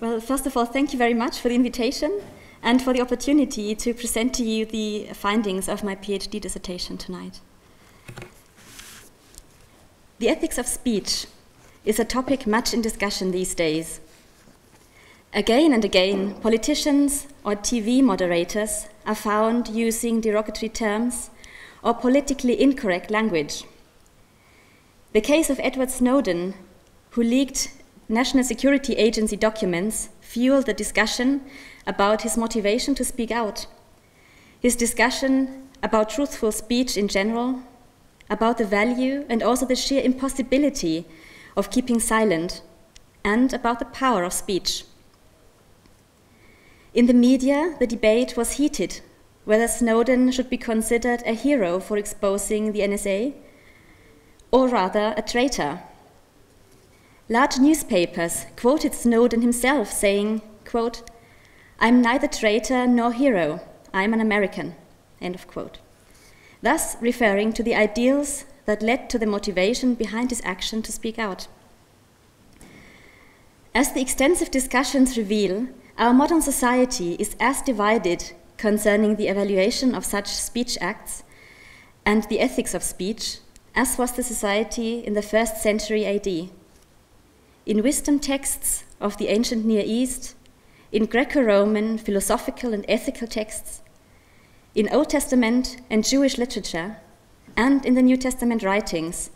Well, first of all, thank you very much for the invitation and for the opportunity to present to you the findings of my PhD dissertation tonight. The ethics of speech is a topic much in discussion these days. Again and again, politicians or TV moderators are found using derogatory terms or politically incorrect language. The case of Edward Snowden, who leaked National Security Agency documents fueled the discussion about his motivation to speak out, his discussion about truthful speech in general, about the value and also the sheer impossibility of keeping silent, and about the power of speech. In the media, the debate was heated whether Snowden should be considered a hero for exposing the NSA, or rather a traitor Large newspapers quoted Snowden himself saying, quote, I'm neither traitor nor hero, I'm an American, end of quote. Thus referring to the ideals that led to the motivation behind his action to speak out. As the extensive discussions reveal, our modern society is as divided concerning the evaluation of such speech acts and the ethics of speech as was the society in the first century AD in wisdom texts of the ancient Near East, in Greco Roman philosophical and ethical texts, in Old Testament and Jewish literature, and in the New Testament writings,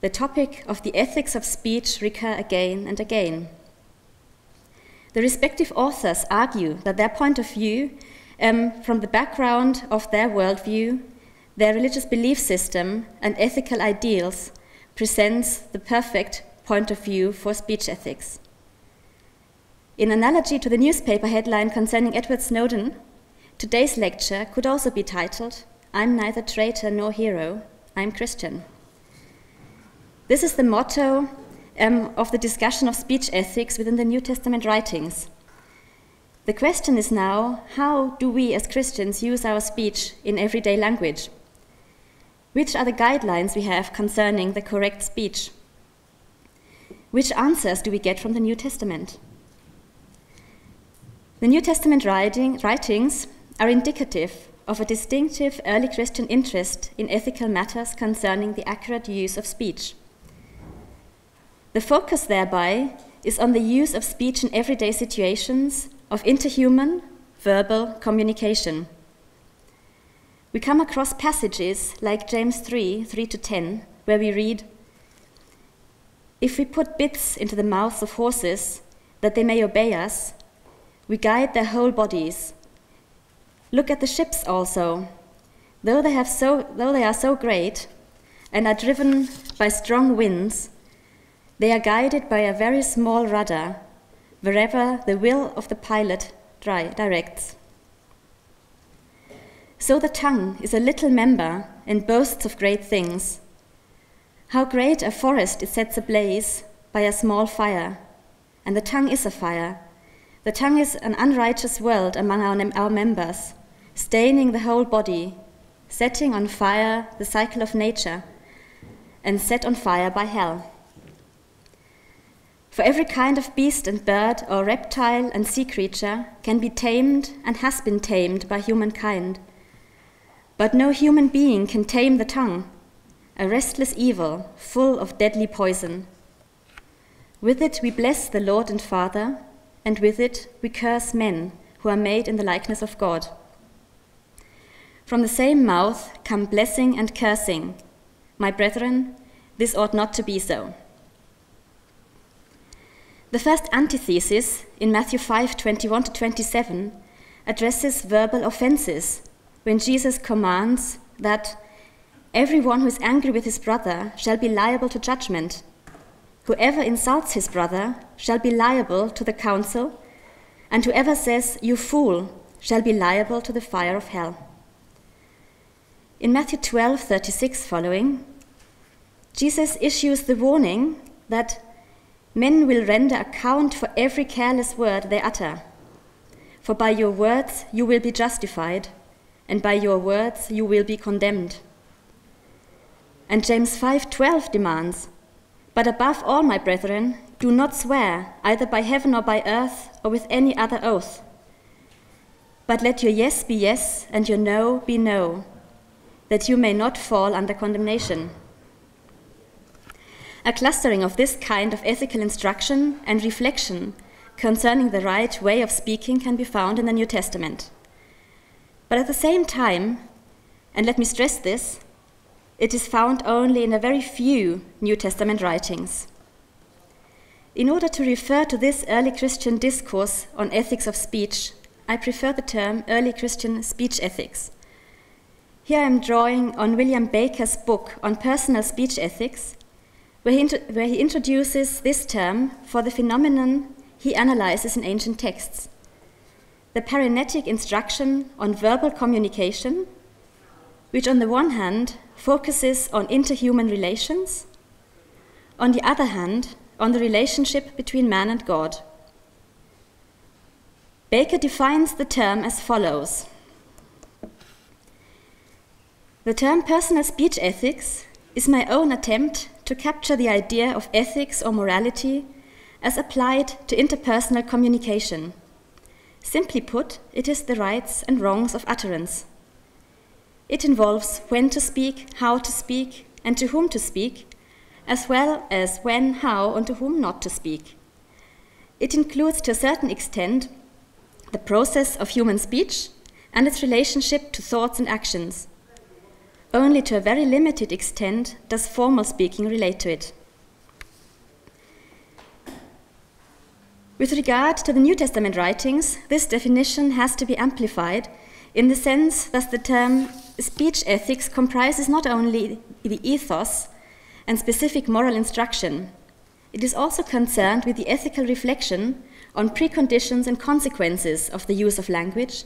the topic of the ethics of speech recur again and again. The respective authors argue that their point of view, um, from the background of their worldview, their religious belief system, and ethical ideals, presents the perfect point of view for speech ethics. In analogy to the newspaper headline concerning Edward Snowden, today's lecture could also be titled, I'm neither traitor nor hero, I'm Christian. This is the motto um, of the discussion of speech ethics within the New Testament writings. The question is now how do we as Christians use our speech in everyday language? Which are the guidelines we have concerning the correct speech? Which answers do we get from the New Testament? The New Testament writing, writings are indicative of a distinctive early Christian interest in ethical matters concerning the accurate use of speech. The focus thereby is on the use of speech in everyday situations of interhuman, verbal communication. We come across passages like James 3 3 to 10, where we read, if we put bits into the mouths of horses that they may obey us, we guide their whole bodies. Look at the ships also. Though they, have so, though they are so great and are driven by strong winds, they are guided by a very small rudder wherever the will of the pilot directs. So the tongue is a little member and boasts of great things. How great a forest it sets ablaze by a small fire, and the tongue is a fire. The tongue is an unrighteous world among our, our members, staining the whole body, setting on fire the cycle of nature, and set on fire by hell. For every kind of beast and bird or reptile and sea creature can be tamed and has been tamed by humankind. But no human being can tame the tongue a restless evil full of deadly poison. With it we bless the Lord and Father, and with it we curse men who are made in the likeness of God. From the same mouth come blessing and cursing. My brethren, this ought not to be so. The first antithesis in Matthew 5 21 to 27 addresses verbal offenses when Jesus commands that Everyone who is angry with his brother shall be liable to judgment. Whoever insults his brother shall be liable to the council, and whoever says, You fool, shall be liable to the fire of hell. In Matthew 12 36 following, Jesus issues the warning that men will render account for every careless word they utter. For by your words you will be justified, and by your words you will be condemned. And James 5:12 demands, "But above all, my brethren, Do not swear, either by heaven or by earth, or with any other oath. But let your yes be yes, and your no be no, that you may not fall under condemnation. A clustering of this kind of ethical instruction and reflection concerning the right way of speaking can be found in the New Testament. But at the same time, and let me stress this, it is found only in a very few New Testament writings. In order to refer to this early Christian discourse on ethics of speech, I prefer the term early Christian speech ethics. Here I am drawing on William Baker's book on personal speech ethics, where he, where he introduces this term for the phenomenon he analyzes in ancient texts the paraenetic instruction on verbal communication, which on the one hand focuses on interhuman relations, on the other hand, on the relationship between man and God. Baker defines the term as follows The term personal speech ethics is my own attempt to capture the idea of ethics or morality as applied to interpersonal communication. Simply put, it is the rights and wrongs of utterance. It involves when to speak, how to speak, and to whom to speak, as well as when, how, and to whom not to speak. It includes, to a certain extent, the process of human speech and its relationship to thoughts and actions. Only to a very limited extent does formal speaking relate to it. With regard to the New Testament writings, this definition has to be amplified in the sense that the term speech ethics comprises not only the ethos and specific moral instruction. It is also concerned with the ethical reflection on preconditions and consequences of the use of language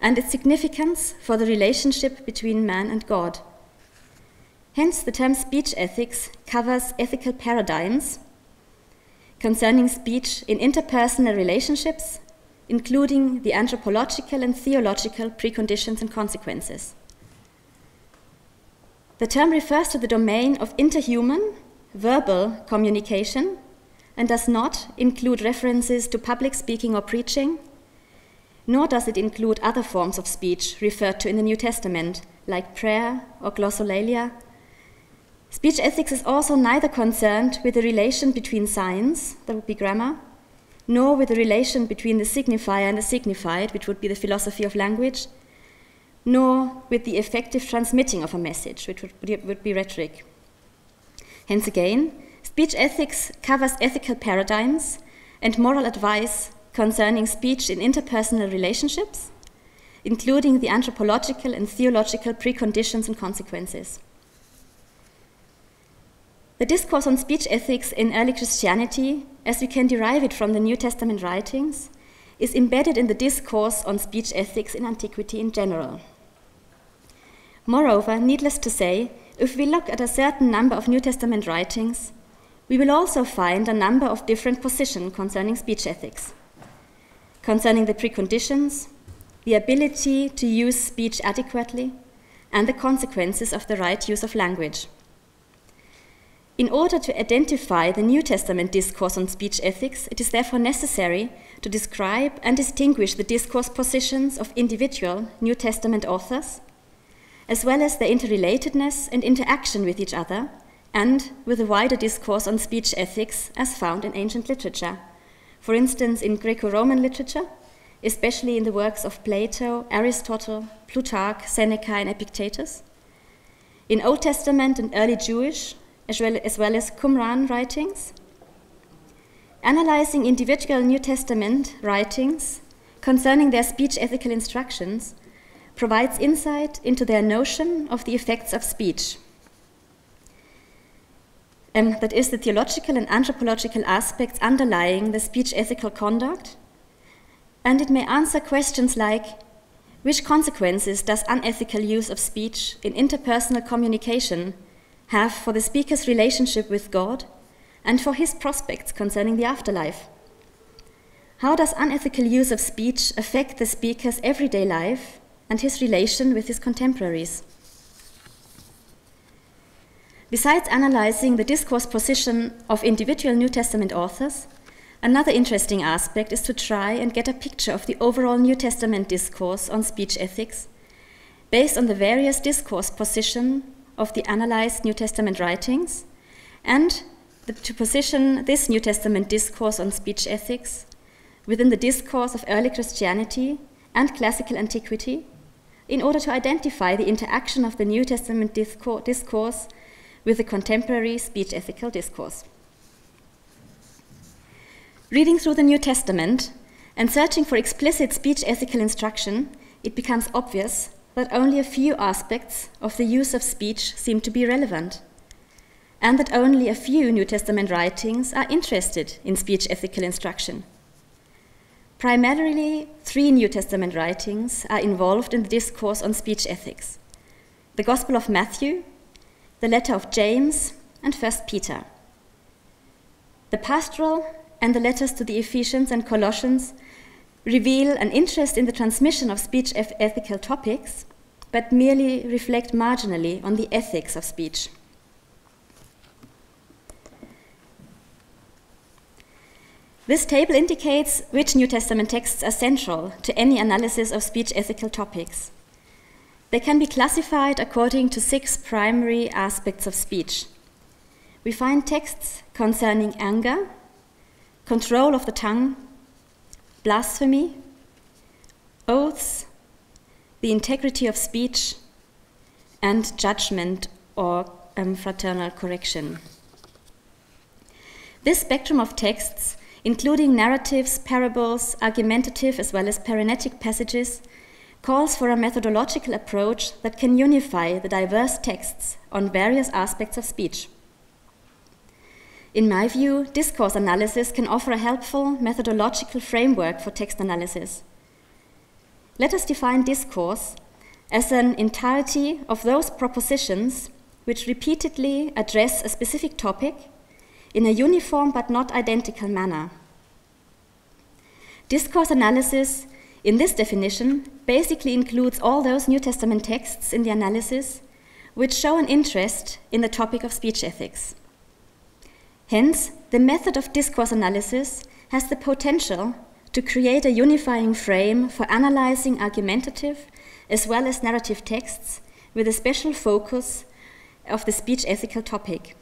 and its significance for the relationship between man and God. Hence, the term speech ethics covers ethical paradigms concerning speech in interpersonal relationships, including the anthropological and theological preconditions and consequences. The term refers to the domain of interhuman, verbal communication and does not include references to public speaking or preaching, nor does it include other forms of speech referred to in the New Testament, like prayer or glossolalia. Speech ethics is also neither concerned with the relation between signs, that would be grammar, nor with the relation between the signifier and the signified, which would be the philosophy of language, nor with the effective transmitting of a message, which would be, would be rhetoric. Hence again, speech ethics covers ethical paradigms and moral advice concerning speech in interpersonal relationships, including the anthropological and theological preconditions and consequences. The discourse on speech ethics in early Christianity, as we can derive it from the New Testament writings, is embedded in the discourse on speech ethics in antiquity in general. Moreover, needless to say, if we look at a certain number of New Testament writings, we will also find a number of different positions concerning speech ethics, concerning the preconditions, the ability to use speech adequately, and the consequences of the right use of language. In order to identify the New Testament discourse on speech ethics, it is therefore necessary to describe and distinguish the discourse positions of individual New Testament authors as well as their interrelatedness and interaction with each other, and with the wider discourse on speech ethics as found in ancient literature, for instance, in Greco Roman literature, especially in the works of Plato, Aristotle, Plutarch, Seneca, and Epictetus, in Old Testament and early Jewish, as well as, well as Qumran writings, analyzing individual New Testament writings concerning their speech ethical instructions provides insight into their notion of the effects of speech. Um, that is, the theological and anthropological aspects underlying the speech ethical conduct. And it may answer questions like which consequences does unethical use of speech in interpersonal communication have for the speaker's relationship with God and for his prospects concerning the afterlife? How does unethical use of speech affect the speaker's everyday life and his relation with his contemporaries. Besides analyzing the discourse position of individual New Testament authors, another interesting aspect is to try and get a picture of the overall New Testament discourse on speech ethics based on the various discourse position of the analyzed New Testament writings and the, to position this New Testament discourse on speech ethics within the discourse of early Christianity and classical antiquity in order to identify the interaction of the New Testament discourse with the contemporary speech ethical discourse. Reading through the New Testament and searching for explicit speech ethical instruction, it becomes obvious that only a few aspects of the use of speech seem to be relevant, and that only a few New Testament writings are interested in speech ethical instruction. Primarily, three New Testament writings are involved in the discourse on speech ethics the Gospel of Matthew, the letter of James, and 1 Peter. The pastoral and the letters to the Ephesians and Colossians reveal an interest in the transmission of speech ethical topics, but merely reflect marginally on the ethics of speech. This table indicates which New Testament texts are central to any analysis of speech ethical topics. They can be classified according to six primary aspects of speech. We find texts concerning anger, control of the tongue, blasphemy, oaths, the integrity of speech, and judgment or um, fraternal correction. This spectrum of texts, including narratives, parables, argumentative as well as paraenetic passages, calls for a methodological approach that can unify the diverse texts on various aspects of speech. In my view, discourse analysis can offer a helpful methodological framework for text analysis. Let us define discourse as an entirety of those propositions which repeatedly address a specific topic in a uniform but not identical manner. Discourse analysis in this definition basically includes all those New Testament texts in the analysis which show an interest in the topic of speech ethics. Hence, the method of discourse analysis has the potential to create a unifying frame for analyzing argumentative as well as narrative texts with a special focus of the speech ethical topic.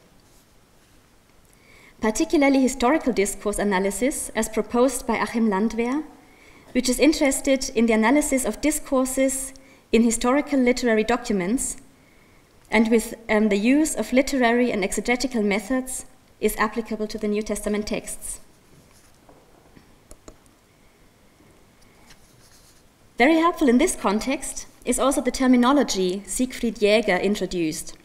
Particularly historical discourse analysis, as proposed by Achim Landwehr, which is interested in the analysis of discourses in historical literary documents and with um, the use of literary and exegetical methods is applicable to the New Testament texts. Very helpful in this context is also the terminology Siegfried Jäger introduced.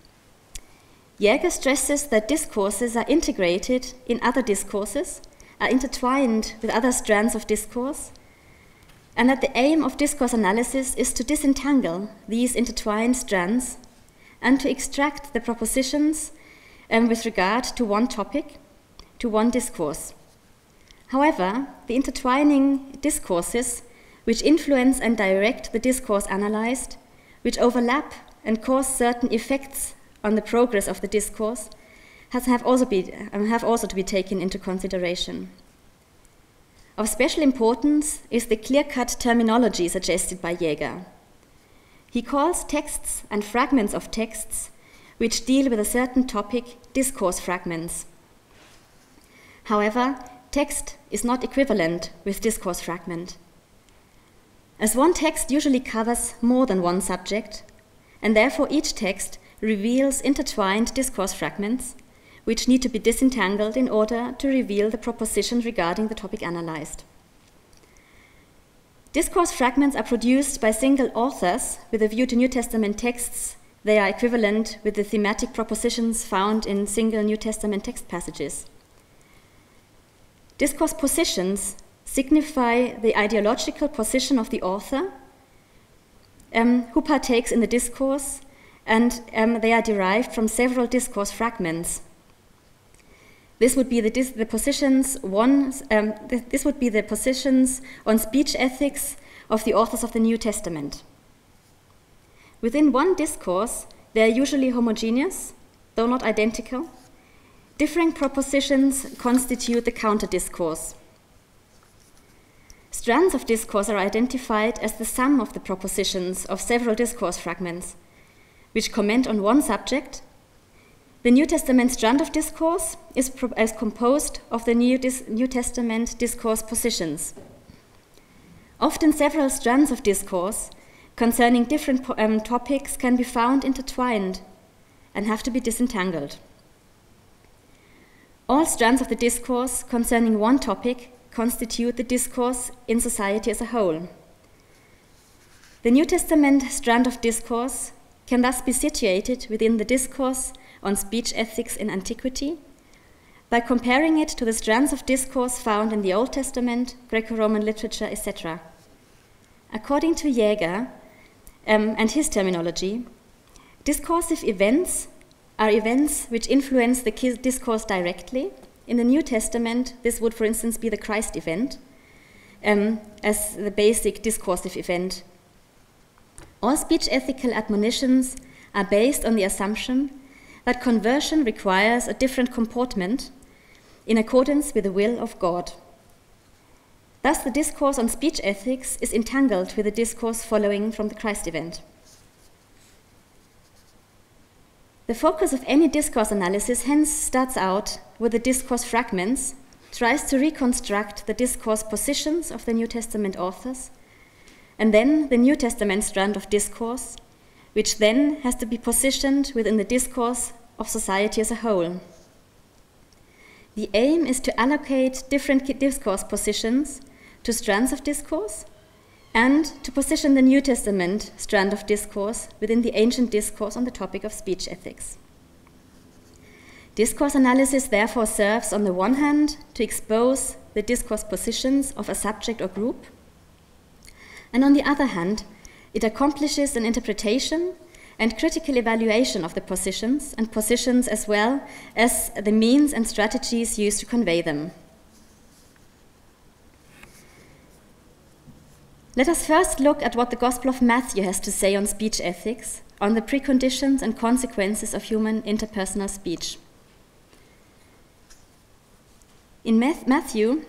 Jäger stresses that discourses are integrated in other discourses, are intertwined with other strands of discourse, and that the aim of discourse analysis is to disentangle these intertwined strands and to extract the propositions um, with regard to one topic, to one discourse. However, the intertwining discourses which influence and direct the discourse analyzed, which overlap and cause certain effects on the progress of the discourse, has, have, also be, um, have also to be taken into consideration. Of special importance is the clear cut terminology suggested by Jaeger. He calls texts and fragments of texts which deal with a certain topic discourse fragments. However, text is not equivalent with discourse fragment. As one text usually covers more than one subject, and therefore each text reveals intertwined discourse fragments, which need to be disentangled in order to reveal the proposition regarding the topic analyzed. Discourse fragments are produced by single authors with a view to New Testament texts. They are equivalent with the thematic propositions found in single New Testament text passages. Discourse positions signify the ideological position of the author um, who partakes in the discourse, and um, they are derived from several discourse fragments this would be the, the positions one. Um, th this would be the positions on speech ethics of the authors of the New Testament. Within one discourse, they are usually homogeneous, though not identical, differing propositions constitute the counter discourse. Strands of discourse are identified as the sum of the propositions of several discourse fragments, which comment on one subject. The New Testament strand of discourse is, is composed of the New, New Testament discourse positions. Often, several strands of discourse concerning different um, topics can be found intertwined and have to be disentangled. All strands of the discourse concerning one topic constitute the discourse in society as a whole. The New Testament strand of discourse can thus be situated within the discourse on speech ethics in antiquity by comparing it to the strands of discourse found in the Old Testament, Greco Roman literature, etc. According to Jäger um, and his terminology, discursive events are events which influence the discourse directly in the New Testament, this would, for instance, be the Christ event um, as the basic discursive event. All speech ethical admonitions are based on the assumption that conversion requires a different comportment in accordance with the will of God. Thus, the discourse on speech ethics is entangled with the discourse following from the Christ event. The focus of any discourse analysis hence starts out with the discourse fragments, tries to reconstruct the discourse positions of the New Testament authors, and then the New Testament strand of discourse, which then has to be positioned within the discourse of society as a whole. The aim is to allocate different discourse positions to strands of discourse and to position the New Testament strand of discourse within the ancient discourse on the topic of speech ethics. Discourse analysis therefore serves, on the one hand, to expose the discourse positions of a subject or group, and on the other hand, it accomplishes an interpretation and critical evaluation of the positions and positions as well as the means and strategies used to convey them. Let us first look at what the Gospel of Matthew has to say on speech ethics, on the preconditions and consequences of human interpersonal speech. In Matthew,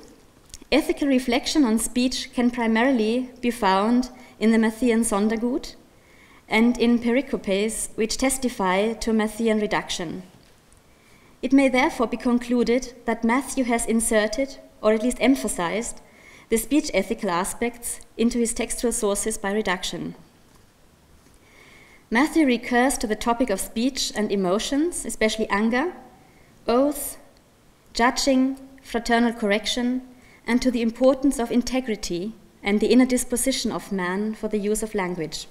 ethical reflection on speech can primarily be found in the Matthean Sondergut and in pericopes which testify to Matthean redaction. It may therefore be concluded that Matthew has inserted, or at least emphasized, the speech ethical aspects into his textual sources by redaction. Matthew recurs to the topic of speech and emotions, especially anger, oath, judging, fraternal correction, and to the importance of integrity and the inner disposition of man for the use of language.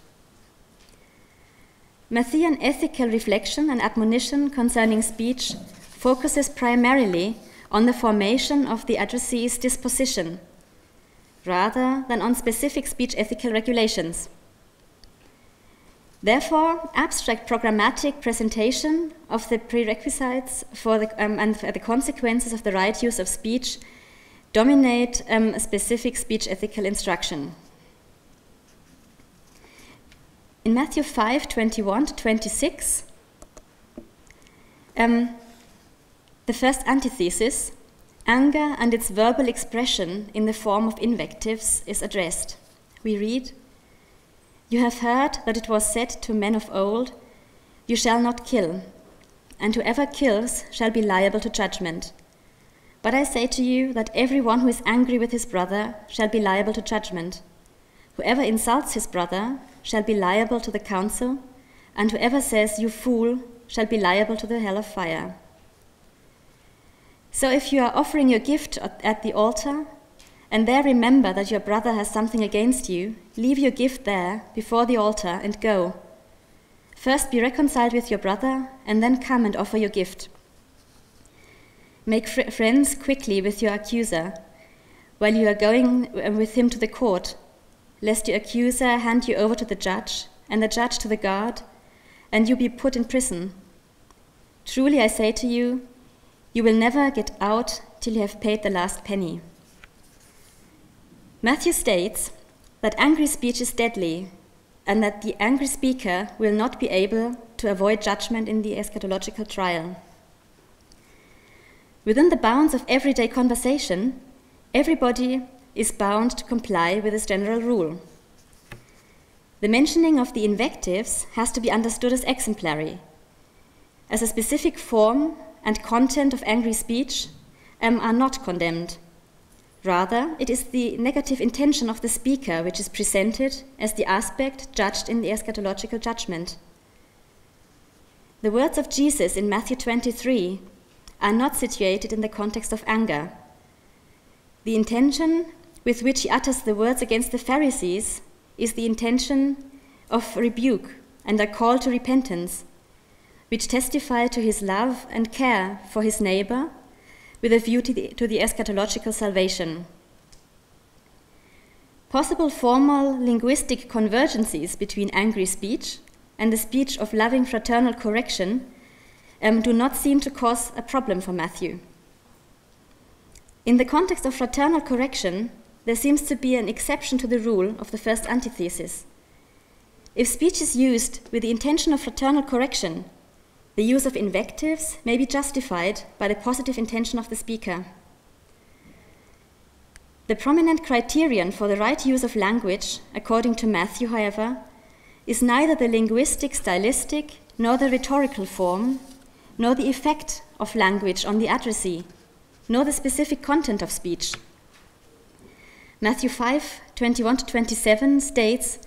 Matthean ethical reflection and admonition concerning speech focuses primarily on the formation of the addressee's disposition rather than on specific speech ethical regulations. Therefore, abstract programmatic presentation of the prerequisites for the, um, and the consequences of the right use of speech dominate um, specific speech ethical instruction. In Matthew 5 21 to 26, um, the first antithesis Anger and its verbal expression in the form of invectives is addressed. We read, You have heard that it was said to men of old, You shall not kill, and whoever kills shall be liable to judgment. But I say to you that everyone who is angry with his brother shall be liable to judgment. Whoever insults his brother shall be liable to the council, and whoever says, You fool, shall be liable to the hell of fire. So if you are offering your gift at the altar, and there remember that your brother has something against you, leave your gift there before the altar and go. First be reconciled with your brother, and then come and offer your gift. Make fr friends quickly with your accuser while you are going uh, with him to the court, lest your accuser hand you over to the judge, and the judge to the guard, and you be put in prison. Truly I say to you, you will never get out till you have paid the last penny. Matthew states that angry speech is deadly and that the angry speaker will not be able to avoid judgment in the eschatological trial. Within the bounds of everyday conversation, everybody is bound to comply with this general rule. The mentioning of the invectives has to be understood as exemplary, as a specific form and content of angry speech um, are not condemned. Rather, it is the negative intention of the speaker which is presented as the aspect judged in the eschatological judgment. The words of Jesus in Matthew 23 are not situated in the context of anger. The intention with which he utters the words against the Pharisees is the intention of rebuke and a call to repentance, which testify to his love and care for his neighbor with a view to the, to the eschatological salvation. Possible formal linguistic convergences between angry speech and the speech of loving fraternal correction um, do not seem to cause a problem for Matthew. In the context of fraternal correction, there seems to be an exception to the rule of the first antithesis. If speech is used with the intention of fraternal correction, the use of invectives may be justified by the positive intention of the speaker. The prominent criterion for the right use of language, according to Matthew, however, is neither the linguistic, stylistic, nor the rhetorical form, nor the effect of language on the addressee, nor the specific content of speech. Matthew 5 21 to 27 states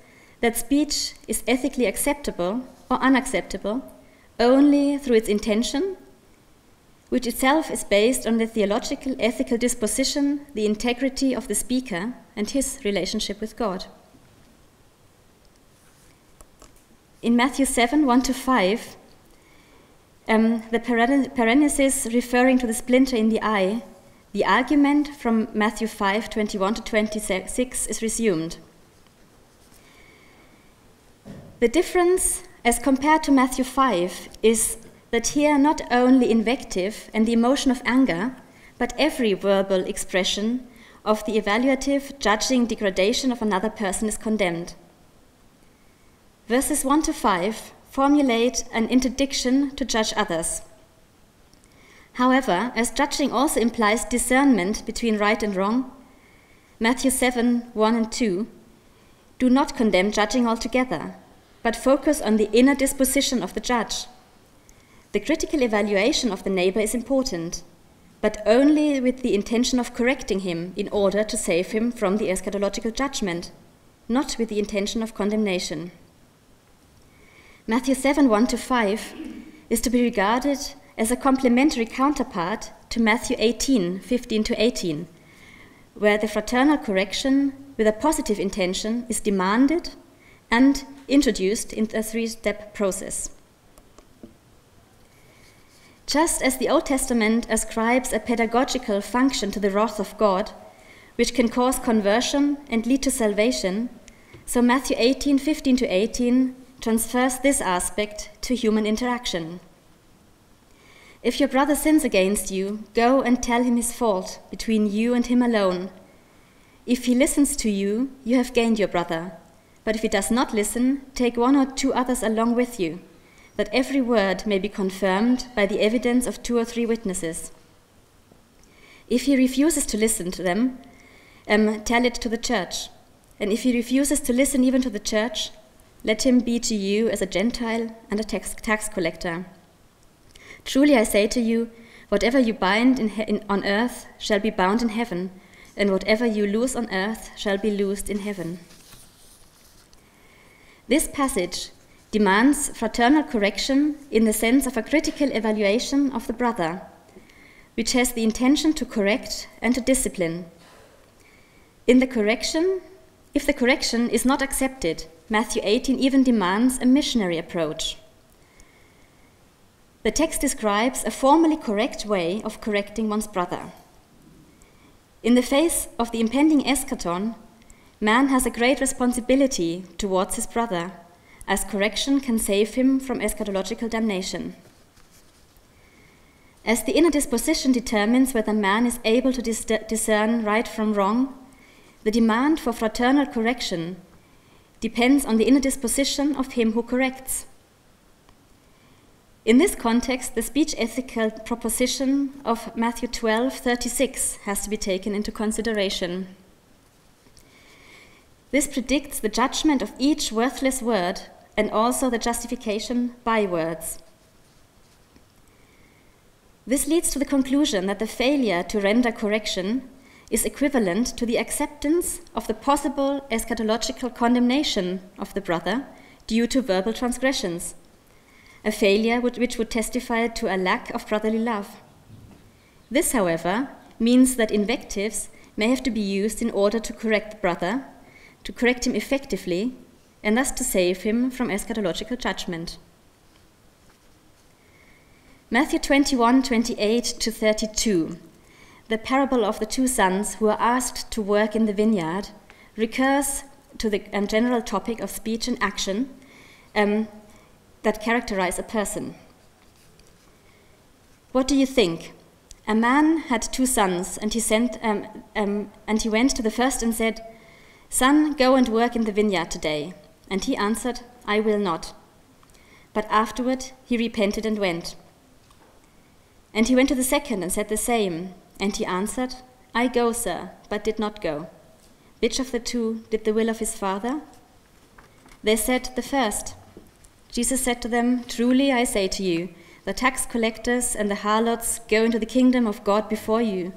that speech is ethically acceptable or unacceptable only through its intention, which itself is based on the theological ethical disposition, the integrity of the speaker, and his relationship with God. In Matthew 7 1 to 5, um, the paraenesis referring to the splinter in the eye the argument from Matthew 5 21 to 26 is resumed. The difference, as compared to Matthew 5, is that here not only invective and the emotion of anger, but every verbal expression of the evaluative, judging degradation of another person is condemned. Verses 1 to 5 formulate an interdiction to judge others. However, as judging also implies discernment between right and wrong, Matthew 7 1 and 2 do not condemn judging altogether, but focus on the inner disposition of the judge. The critical evaluation of the neighbor is important, but only with the intention of correcting him in order to save him from the eschatological judgment, not with the intention of condemnation. Matthew 7 1 to 5 is to be regarded as a complementary counterpart to Matthew 18 15 to 18, where the fraternal correction with a positive intention is demanded and introduced in a three step process. Just as the Old Testament ascribes a pedagogical function to the wrath of God, which can cause conversion and lead to salvation, so Matthew 18 15 to 18 transfers this aspect to human interaction. If your brother sins against you, go and tell him his fault between you and him alone. If he listens to you, you have gained your brother. But if he does not listen, take one or two others along with you, that every word may be confirmed by the evidence of two or three witnesses. If he refuses to listen to them, um, tell it to the church. And if he refuses to listen even to the church, let him be to you as a Gentile and a tax, tax collector. Truly I say to you, whatever you bind in in, on earth shall be bound in heaven, and whatever you loose on earth shall be loosed in heaven. This passage demands fraternal correction in the sense of a critical evaluation of the brother, which has the intention to correct and to discipline. In the correction, if the correction is not accepted, Matthew 18 even demands a missionary approach. The text describes a formally correct way of correcting one's brother. In the face of the impending eschaton, man has a great responsibility towards his brother, as correction can save him from eschatological damnation. As the inner disposition determines whether man is able to dis discern right from wrong, the demand for fraternal correction depends on the inner disposition of him who corrects. In this context, the speech ethical proposition of Matthew 12:36 has to be taken into consideration. This predicts the judgment of each worthless word and also the justification by words. This leads to the conclusion that the failure to render correction is equivalent to the acceptance of the possible eschatological condemnation of the brother due to verbal transgressions a failure which would testify to a lack of brotherly love. This, however, means that invectives may have to be used in order to correct the brother, to correct him effectively, and thus to save him from eschatological judgment. Matthew 21 28 to 32, the parable of the two sons who are asked to work in the vineyard, recurs to the um, general topic of speech and action, um, that characterize a person. What do you think? A man had two sons, and he, sent, um, um, and he went to the first and said, Son, go and work in the vineyard today. And he answered, I will not. But afterward he repented and went. And he went to the second and said the same. And he answered, I go, sir, but did not go. Which of the two did the will of his father? They said, The first. Jesus said to them, Truly I say to you, the tax collectors and the harlots go into the kingdom of God before you.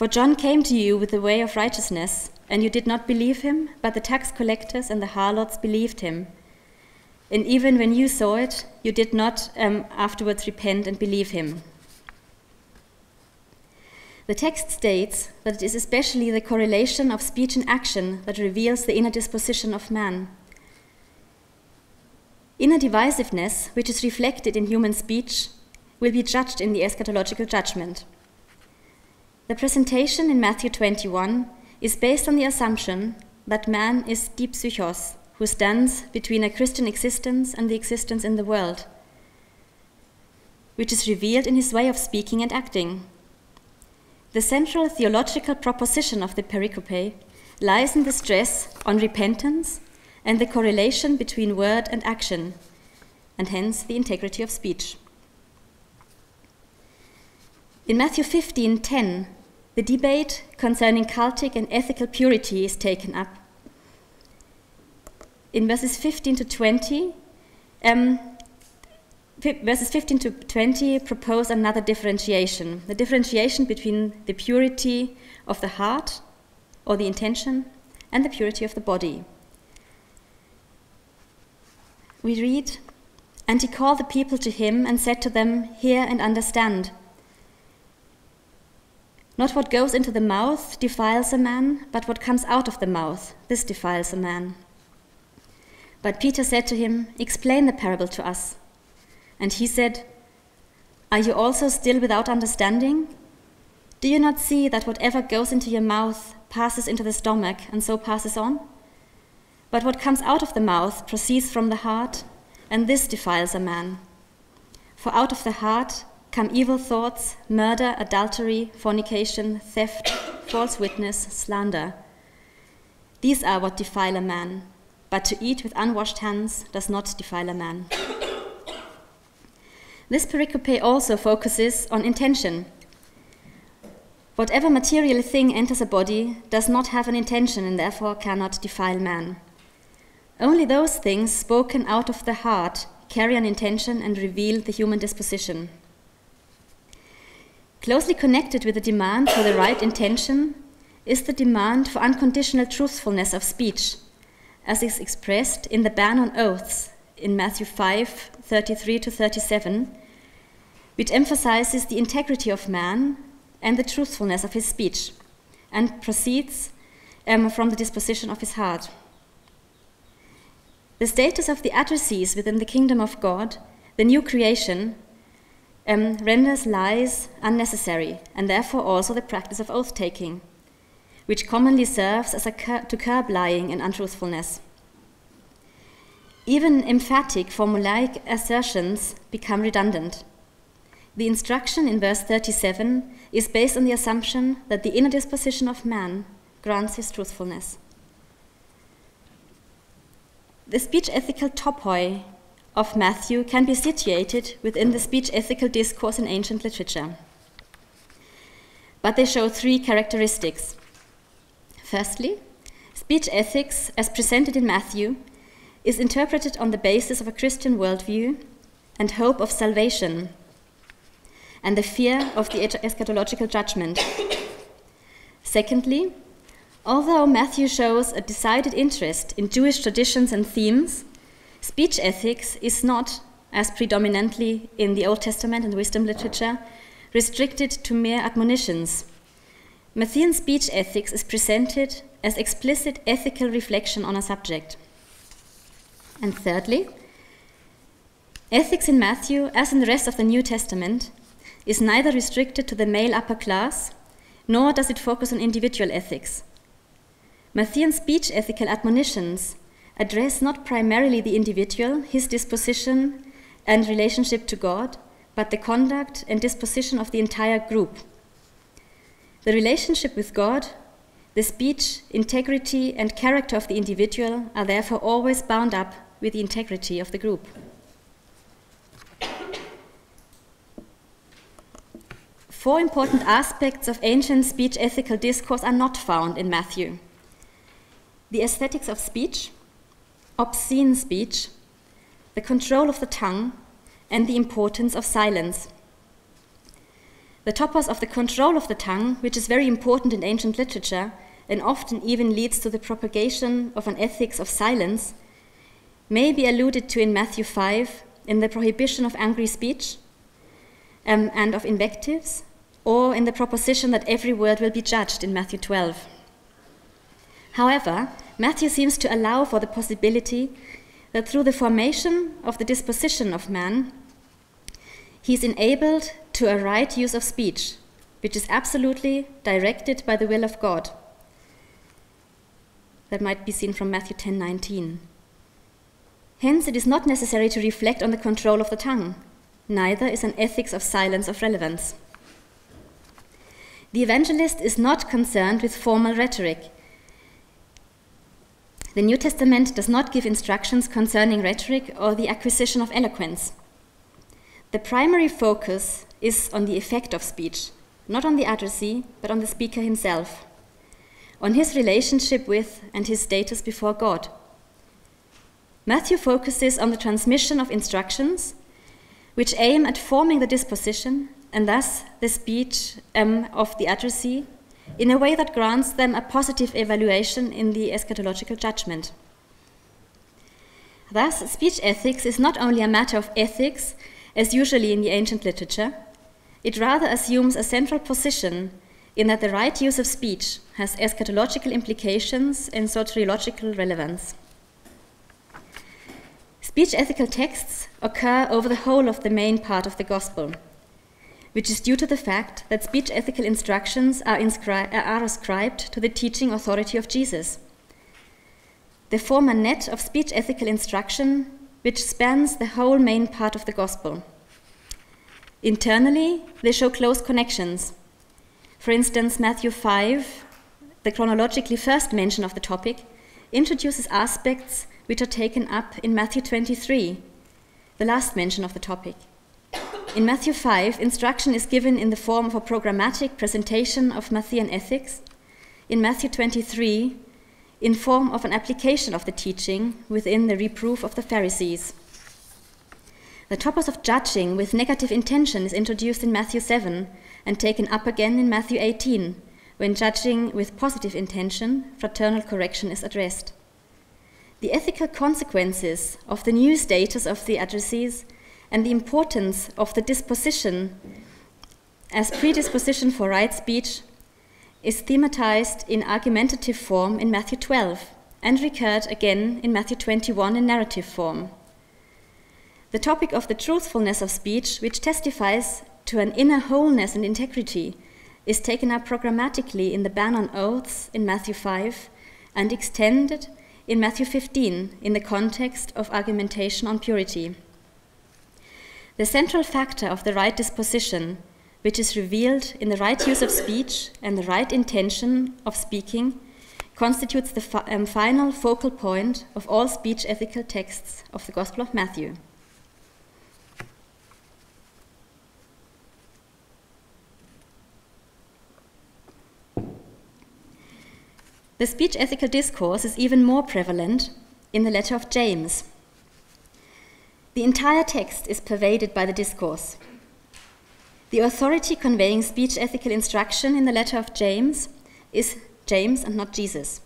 For John came to you with the way of righteousness, and you did not believe him, but the tax collectors and the harlots believed him. And even when you saw it, you did not um, afterwards repent and believe him. The text states that it is especially the correlation of speech and action that reveals the inner disposition of man. Inner divisiveness, which is reflected in human speech, will be judged in the eschatological judgment. The presentation in Matthew 21 is based on the assumption that man is dipsychos, who stands between a Christian existence and the existence in the world, which is revealed in his way of speaking and acting. The central theological proposition of the pericope lies in the stress on repentance and the correlation between word and action, and hence the integrity of speech. In Matthew 15:10, the debate concerning cultic and ethical purity is taken up. In verses 15 to 20, um, verses 15 to 20 propose another differentiation the differentiation between the purity of the heart or the intention and the purity of the body we read, And he called the people to him and said to them, Hear and understand. Not what goes into the mouth defiles a man, but what comes out of the mouth, this defiles a man. But Peter said to him, Explain the parable to us. And he said, Are you also still without understanding? Do you not see that whatever goes into your mouth passes into the stomach and so passes on? But what comes out of the mouth proceeds from the heart, and this defiles a man. For out of the heart come evil thoughts, murder, adultery, fornication, theft, false witness, slander. These are what defile a man, but to eat with unwashed hands does not defile a man. This pericope also focuses on intention. Whatever material thing enters a body does not have an intention and therefore cannot defile man. Only those things spoken out of the heart carry an intention and reveal the human disposition. Closely connected with the demand for the right intention is the demand for unconditional truthfulness of speech, as is expressed in the ban on oaths in Matthew 5 33 to 37, which emphasizes the integrity of man and the truthfulness of his speech, and proceeds um, from the disposition of his heart. The status of the addressees within the kingdom of God, the new creation, um, renders lies unnecessary, and therefore also the practice of oath taking, which commonly serves as a cur to curb lying and untruthfulness. Even emphatic formulaic assertions become redundant. The instruction in verse 37 is based on the assumption that the inner disposition of man grants his truthfulness. The speech ethical topoi of Matthew can be situated within the speech ethical discourse in ancient literature. But they show three characteristics. Firstly, speech ethics, as presented in Matthew, is interpreted on the basis of a Christian worldview and hope of salvation and the fear of the eschatological judgment. Secondly, although Matthew shows a decided interest in Jewish traditions and themes, speech ethics is not, as predominantly in the Old Testament and wisdom literature, restricted to mere admonitions. Matthean speech ethics is presented as explicit ethical reflection on a subject. And thirdly, ethics in Matthew, as in the rest of the New Testament, is neither restricted to the male upper class, nor does it focus on individual ethics. Matthean speech ethical admonitions address not primarily the individual, his disposition and relationship to God, but the conduct and disposition of the entire group. The relationship with God, the speech, integrity, and character of the individual are therefore always bound up with the integrity of the group. Four important aspects of ancient speech ethical discourse are not found in Matthew the aesthetics of speech, obscene speech, the control of the tongue, and the importance of silence. The topos of the control of the tongue, which is very important in ancient literature and often even leads to the propagation of an ethics of silence, may be alluded to in Matthew 5 in the prohibition of angry speech um, and of invectives, or in the proposition that every word will be judged in Matthew 12. However, Matthew seems to allow for the possibility that through the formation of the disposition of man, he is enabled to a right use of speech, which is absolutely directed by the will of God. That might be seen from Matthew 10:19. Hence, it is not necessary to reflect on the control of the tongue. Neither is an ethics of silence of relevance. The evangelist is not concerned with formal rhetoric the New Testament does not give instructions concerning rhetoric or the acquisition of eloquence. The primary focus is on the effect of speech, not on the addressee, but on the speaker himself, on his relationship with and his status before God. Matthew focuses on the transmission of instructions which aim at forming the disposition and thus the speech um, of the addressee in a way that grants them a positive evaluation in the eschatological judgment. Thus, speech ethics is not only a matter of ethics, as usually in the ancient literature, it rather assumes a central position in that the right use of speech has eschatological implications and soteriological relevance. Speech ethical texts occur over the whole of the main part of the Gospel which is due to the fact that speech ethical instructions are, inscri- uh, are ascribed to the teaching authority of Jesus. They form a net of speech ethical instruction which spans the whole main part of the gospel. Internally, they show close connections. For instance, Matthew 5, the chronologically first mention of the topic, introduces aspects which are taken up in Matthew 23, the last mention of the topic. In Matthew 5, instruction is given in the form of a programmatic presentation of Matthean ethics. In Matthew 23, in form of an application of the teaching within the reproof of the Pharisees. The topos of judging with negative intention is introduced in Matthew 7 and taken up again in Matthew 18, when judging with positive intention, fraternal correction is addressed. The ethical consequences of the new status of the addressees and the importance of the disposition as predisposition for right speech is thematized in argumentative form in Matthew 12 and recurred again in Matthew 21 in narrative form. The topic of the truthfulness of speech, which testifies to an inner wholeness and integrity, is taken up programmatically in the ban on oaths in Matthew 5 and extended in Matthew 15 in the context of argumentation on purity the central factor of the right disposition, which is revealed in the right use of speech and the right intention of speaking, constitutes the fi um, final focal point of all speech ethical texts of the Gospel of Matthew. The speech ethical discourse is even more prevalent in the letter of James, the entire text is pervaded by the discourse. The authority conveying speech ethical instruction in the letter of James is James and not Jesus.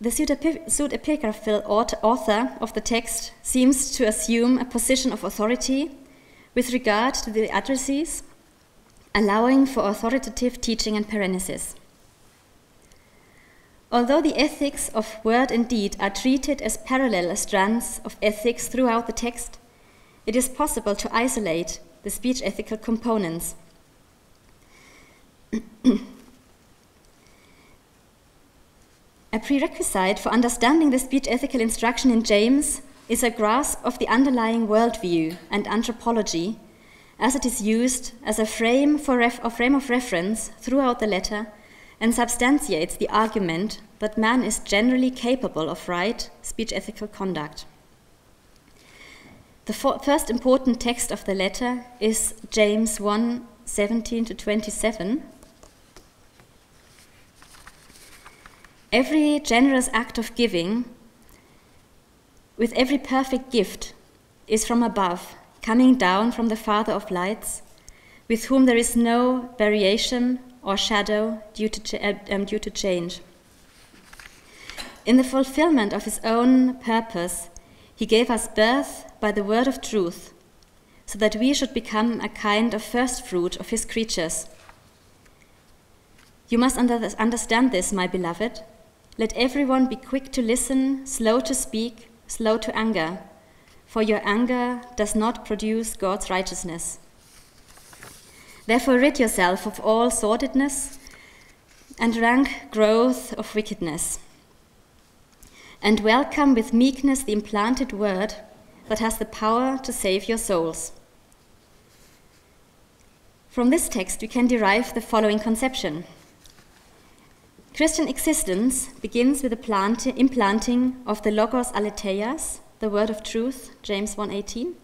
The pseudepigraphal author of the text seems to assume a position of authority with regard to the addressees, allowing for authoritative teaching and paraenesis. Although the ethics of word and deed are treated as parallel strands of ethics throughout the text, it is possible to isolate the speech ethical components. a prerequisite for understanding the speech ethical instruction in James is a grasp of the underlying worldview and anthropology as it is used as a frame, for a frame of reference throughout the letter and substantiates the argument that man is generally capable of right speech ethical conduct. The first important text of the letter is James 1 17 to 27. Every generous act of giving, with every perfect gift, is from above, coming down from the Father of lights, with whom there is no variation or shadow due to, uh, um, due to change. In the fulfillment of his own purpose, he gave us birth by the word of truth, so that we should become a kind of first fruit of his creatures. You must under understand this, my beloved. Let everyone be quick to listen, slow to speak, slow to anger, for your anger does not produce God's righteousness. Therefore, rid yourself of all sordidness and rank growth of wickedness and welcome with meekness the implanted word that has the power to save your souls. From this text, we can derive the following conception. Christian existence begins with the plant- implanting of the logos aletheias, the word of truth, James 1:18.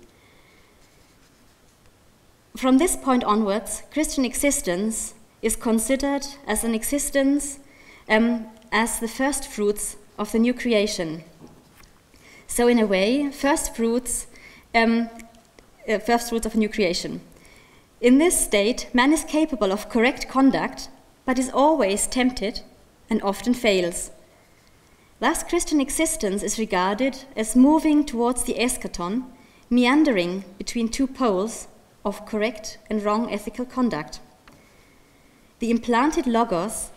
From this point onwards, Christian existence is considered as an existence um, as the first fruits of the new creation. So, in a way, first fruits, um, uh, first fruits of a new creation. In this state, man is capable of correct conduct, but is always tempted and often fails. Thus, Christian existence is regarded as moving towards the eschaton, meandering between two poles of correct and wrong ethical conduct. The implanted logos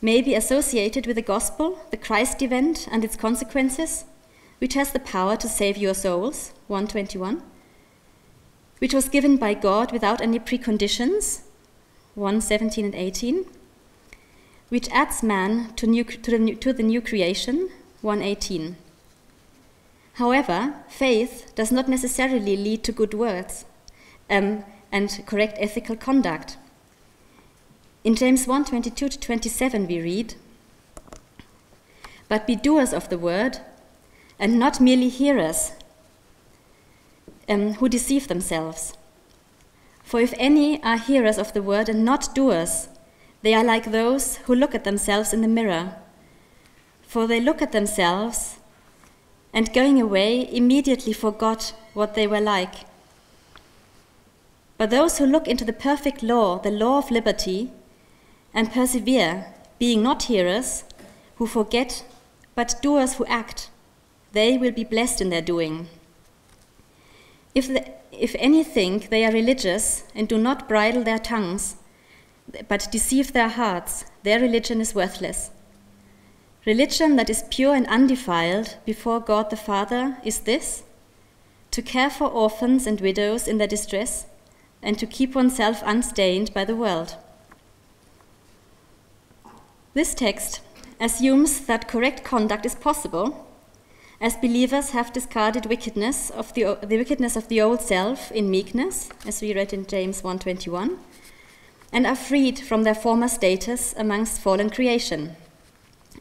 may be associated with the gospel, the Christ event, and its consequences, which has the power to save your souls, 121, which was given by God without any preconditions, 117 and 18, which adds man to, new, to, the, new, to the new creation, 118. However, faith does not necessarily lead to good words um, and correct ethical conduct. In James 1 22 to 27, we read, But be doers of the word, and not merely hearers um, who deceive themselves. For if any are hearers of the word and not doers, they are like those who look at themselves in the mirror. For they look at themselves and going away immediately forgot what they were like. But those who look into the perfect law, the law of liberty, and persevere, being not hearers who forget, but doers who act. They will be blessed in their doing. If, the, if any think they are religious and do not bridle their tongues, but deceive their hearts, their religion is worthless. Religion that is pure and undefiled before God the Father is this to care for orphans and widows in their distress, and to keep oneself unstained by the world. This text assumes that correct conduct is possible, as believers have discarded wickedness of the, the wickedness of the old self in meekness, as we read in James 1:21, and are freed from their former status amongst fallen creation,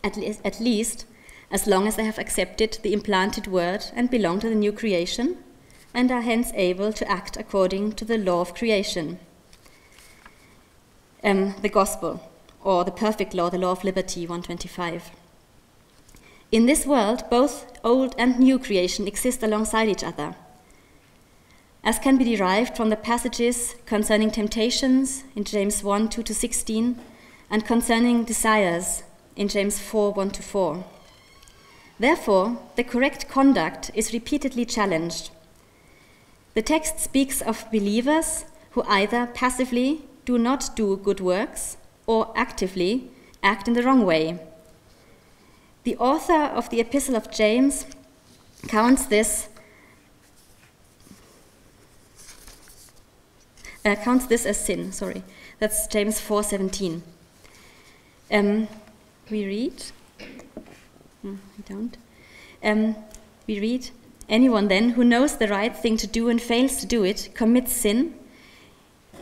at, le- at least as long as they have accepted the implanted word and belong to the new creation, and are hence able to act according to the law of creation, um, the gospel or the perfect law, the law of liberty, 125. In this world, both old and new creation exist alongside each other, as can be derived from the passages concerning temptations in James 1 2 to 16 and concerning desires in James 4 1 to 4. Therefore, the correct conduct is repeatedly challenged. The text speaks of believers who either passively do not do good works or actively act in the wrong way. The author of the Epistle of James counts this uh, counts this as sin. Sorry, that's James four seventeen. Um, we read. No, I don't. Um, we read. Anyone then who knows the right thing to do and fails to do it commits sin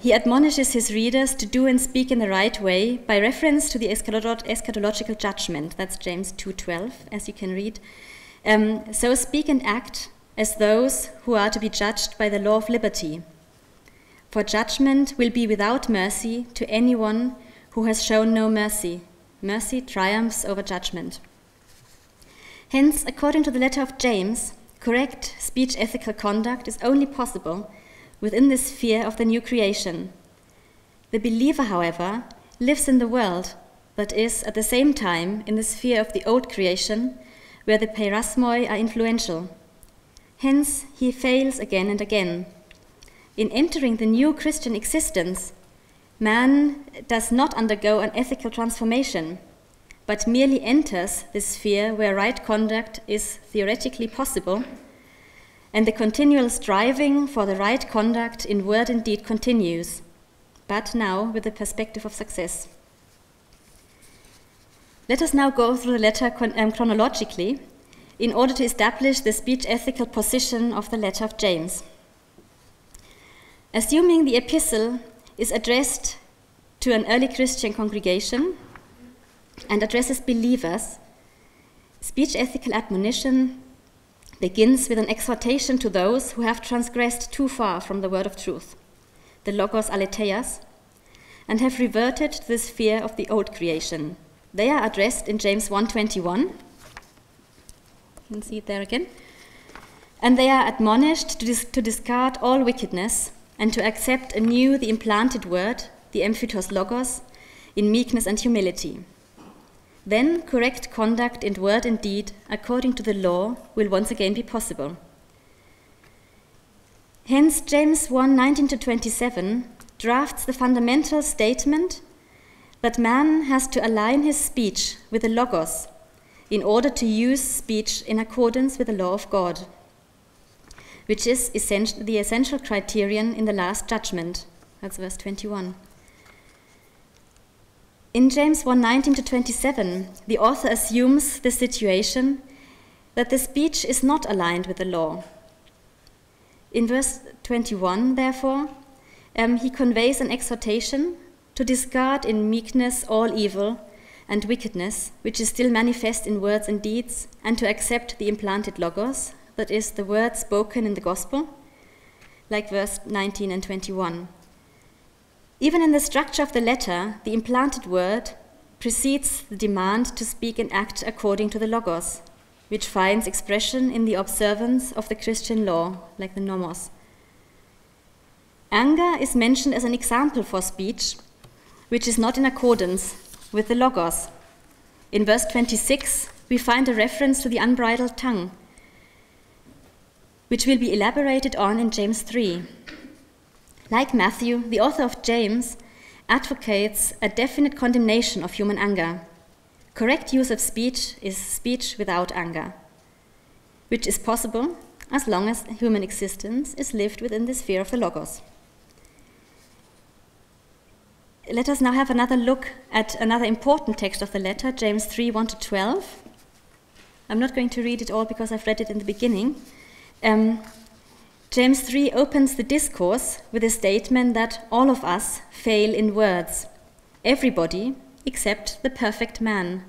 he admonishes his readers to do and speak in the right way by reference to the eschatological judgment. That's James 2:12, as you can read. Um, so speak and act as those who are to be judged by the law of liberty. For judgment will be without mercy to anyone who has shown no mercy. Mercy triumphs over judgment. Hence, according to the letter of James, correct speech ethical conduct is only possible within the sphere of the new creation. The believer, however, lives in the world, but is at the same time in the sphere of the old creation, where the peirasmoi are influential. Hence, he fails again and again. In entering the new Christian existence, man does not undergo an ethical transformation, but merely enters the sphere where right conduct is theoretically possible and the continual striving for the right conduct in word and deed continues, but now with the perspective of success. Let us now go through the letter um, chronologically in order to establish the speech ethical position of the letter of James. Assuming the epistle is addressed to an early Christian congregation and addresses believers, speech ethical admonition begins with an exhortation to those who have transgressed too far from the word of truth, the logos aletheias, and have reverted to the sphere of the old creation. They are addressed in James 1:21. You can see it there again. And they are admonished to, dis- to discard all wickedness and to accept anew the implanted word, the emphytos logos, in meekness and humility. Then correct conduct in word and deed according to the law will once again be possible. Hence, James 1 19 to 27 drafts the fundamental statement that man has to align his speech with the Logos in order to use speech in accordance with the law of God, which is the essential criterion in the last judgment. That's verse 21. In James 1:19 to 27, the author assumes the situation that the speech is not aligned with the law. In verse 21, therefore, um, he conveys an exhortation to discard in meekness all evil and wickedness, which is still manifest in words and deeds, and to accept the implanted logos, that is, the word spoken in the gospel, like verse 19 and 21. Even in the structure of the letter, the implanted word precedes the demand to speak and act according to the Logos, which finds expression in the observance of the Christian law, like the nomos. Anger is mentioned as an example for speech which is not in accordance with the Logos. In verse 26, we find a reference to the unbridled tongue, which will be elaborated on in James 3. Like Matthew, the author of James advocates a definite condemnation of human anger. Correct use of speech is speech without anger, which is possible as long as human existence is lived within the sphere of the Logos. Let us now have another look at another important text of the letter, James 3 1 to 12. I'm not going to read it all because I've read it in the beginning. Um, James 3 opens the discourse with a statement that all of us fail in words. Everybody except the perfect man,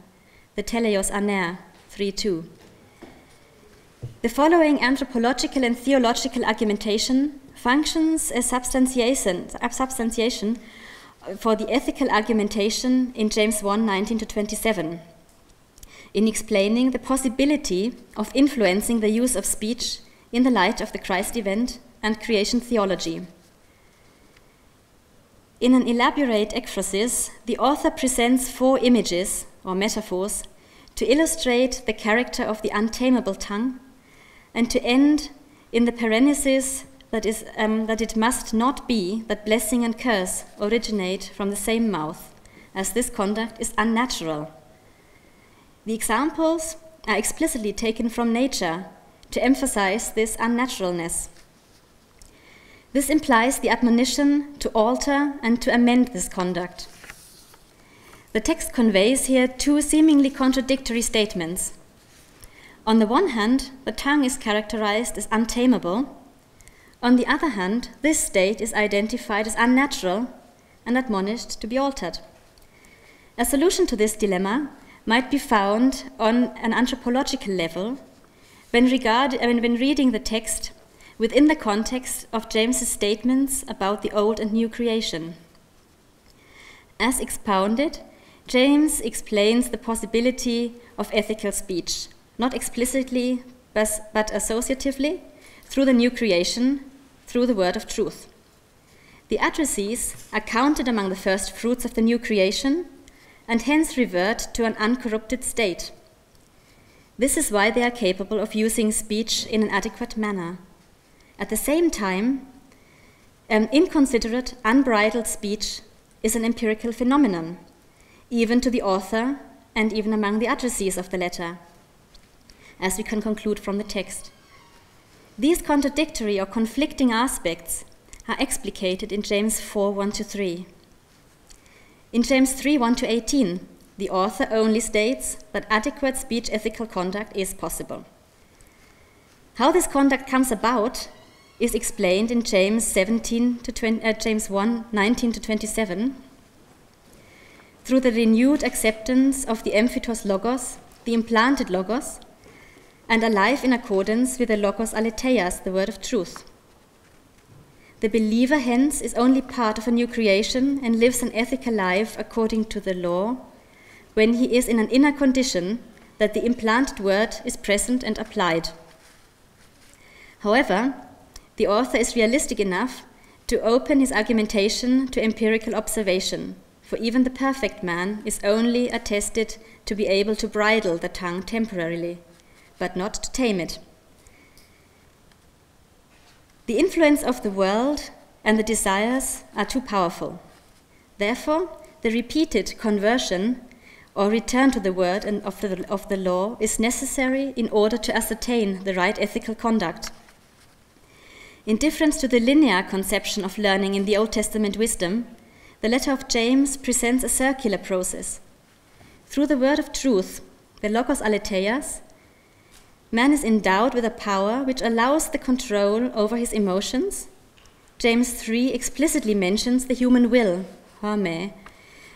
the teleios aner 3:2. The following anthropological and theological argumentation functions as substantiation, substantiation for the ethical argumentation in James 1 19 to 27, in explaining the possibility of influencing the use of speech in the light of the Christ event and creation theology. In an elaborate ekphrasis, the author presents four images or metaphors to illustrate the character of the untamable tongue and to end in the paraenesis that, is, um, that it must not be that blessing and curse originate from the same mouth, as this conduct is unnatural. The examples are explicitly taken from nature to emphasize this unnaturalness. This implies the admonition to alter and to amend this conduct. The text conveys here two seemingly contradictory statements. On the one hand, the tongue is characterized as untamable. On the other hand, this state is identified as unnatural and admonished to be altered. A solution to this dilemma might be found on an anthropological level when, regard, I mean, when reading the text within the context of James's statements about the old and new creation. As expounded, James explains the possibility of ethical speech not explicitly but associatively, through the new creation, through the word of truth. The addressees are counted among the first fruits of the new creation and hence revert to an uncorrupted state. This is why they are capable of using speech in an adequate manner. At the same time, an inconsiderate, unbridled speech is an empirical phenomenon, even to the author and even among the addressees of the letter as we can conclude from the text. These contradictory or conflicting aspects are explicated in James 4 1 to 3. In James 3 1 to 18, the author only states that adequate speech ethical conduct is possible. How this conduct comes about is explained in James 17 to 20, uh, James 1 19 to 27 through the renewed acceptance of the emphytos logos, the implanted logos, and are life in accordance with the Logos Aletheias, the word of truth. The believer, hence, is only part of a new creation and lives an ethical life according to the law when he is in an inner condition that the implanted word is present and applied. However, the author is realistic enough to open his argumentation to empirical observation, for even the perfect man is only attested to be able to bridle the tongue temporarily but not to tame it. The influence of the world and the desires are too powerful. Therefore, the repeated conversion or return to the word and of the, of the law is necessary in order to ascertain the right ethical conduct. In difference to the linear conception of learning in the Old Testament wisdom, the letter of James presents a circular process. Through the word of truth, the Logos Aletheias, Man is endowed with a power which allows the control over his emotions. James 3 explicitly mentions the human will, hame,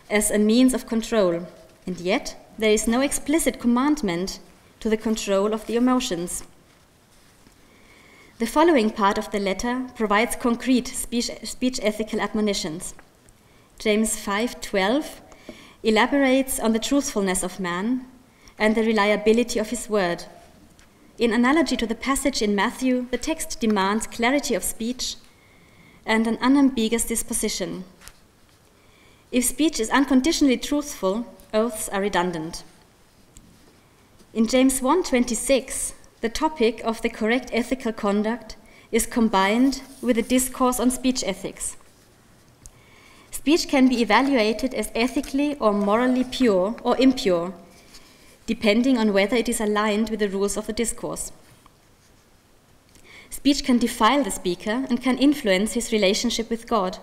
as a means of control, and yet there is no explicit commandment to the control of the emotions. The following part of the letter provides concrete speech, speech ethical admonitions. James 5:12 elaborates on the truthfulness of man and the reliability of his word. In analogy to the passage in Matthew, the text demands clarity of speech and an unambiguous disposition. If speech is unconditionally truthful, oaths are redundant. In James 1:26, the topic of the correct ethical conduct is combined with a discourse on speech ethics. Speech can be evaluated as ethically or morally pure or impure depending on whether it is aligned with the rules of the discourse. Speech can defile the speaker and can influence his relationship with God.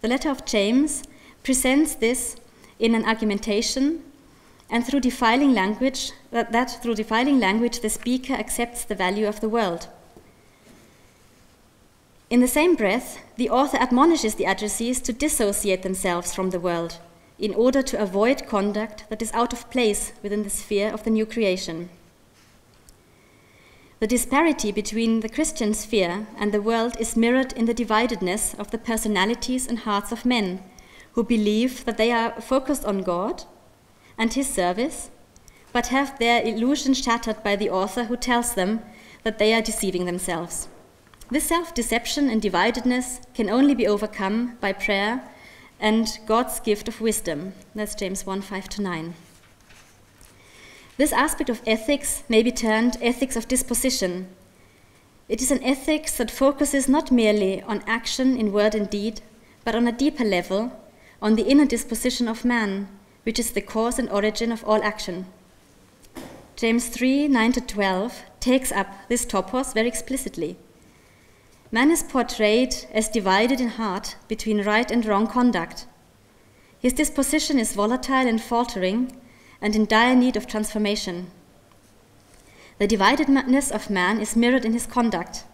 The letter of James presents this in an argumentation and through defiling language that, that, through defiling language the speaker accepts the value of the world. In the same breath, the author admonishes the addressees to dissociate themselves from the world in order to avoid conduct that is out of place within the sphere of the new creation. The disparity between the Christian sphere and the world is mirrored in the dividedness of the personalities and hearts of men, who believe that they are focused on God and His service, but have their illusion shattered by the author who tells them that they are deceiving themselves. This self deception and dividedness can only be overcome by prayer and God's gift of wisdom. That's James 1 5 to 9. This aspect of ethics may be termed ethics of disposition. It is an ethics that focuses not merely on action in word and deed, but on a deeper level, on the inner disposition of man, which is the cause and origin of all action. James 3 9 to 12 takes up this topos very explicitly. Man is portrayed as divided in heart between right and wrong conduct. His disposition is volatile and faltering, and in dire need of transformation. The dividedness of man is mirrored in his conduct.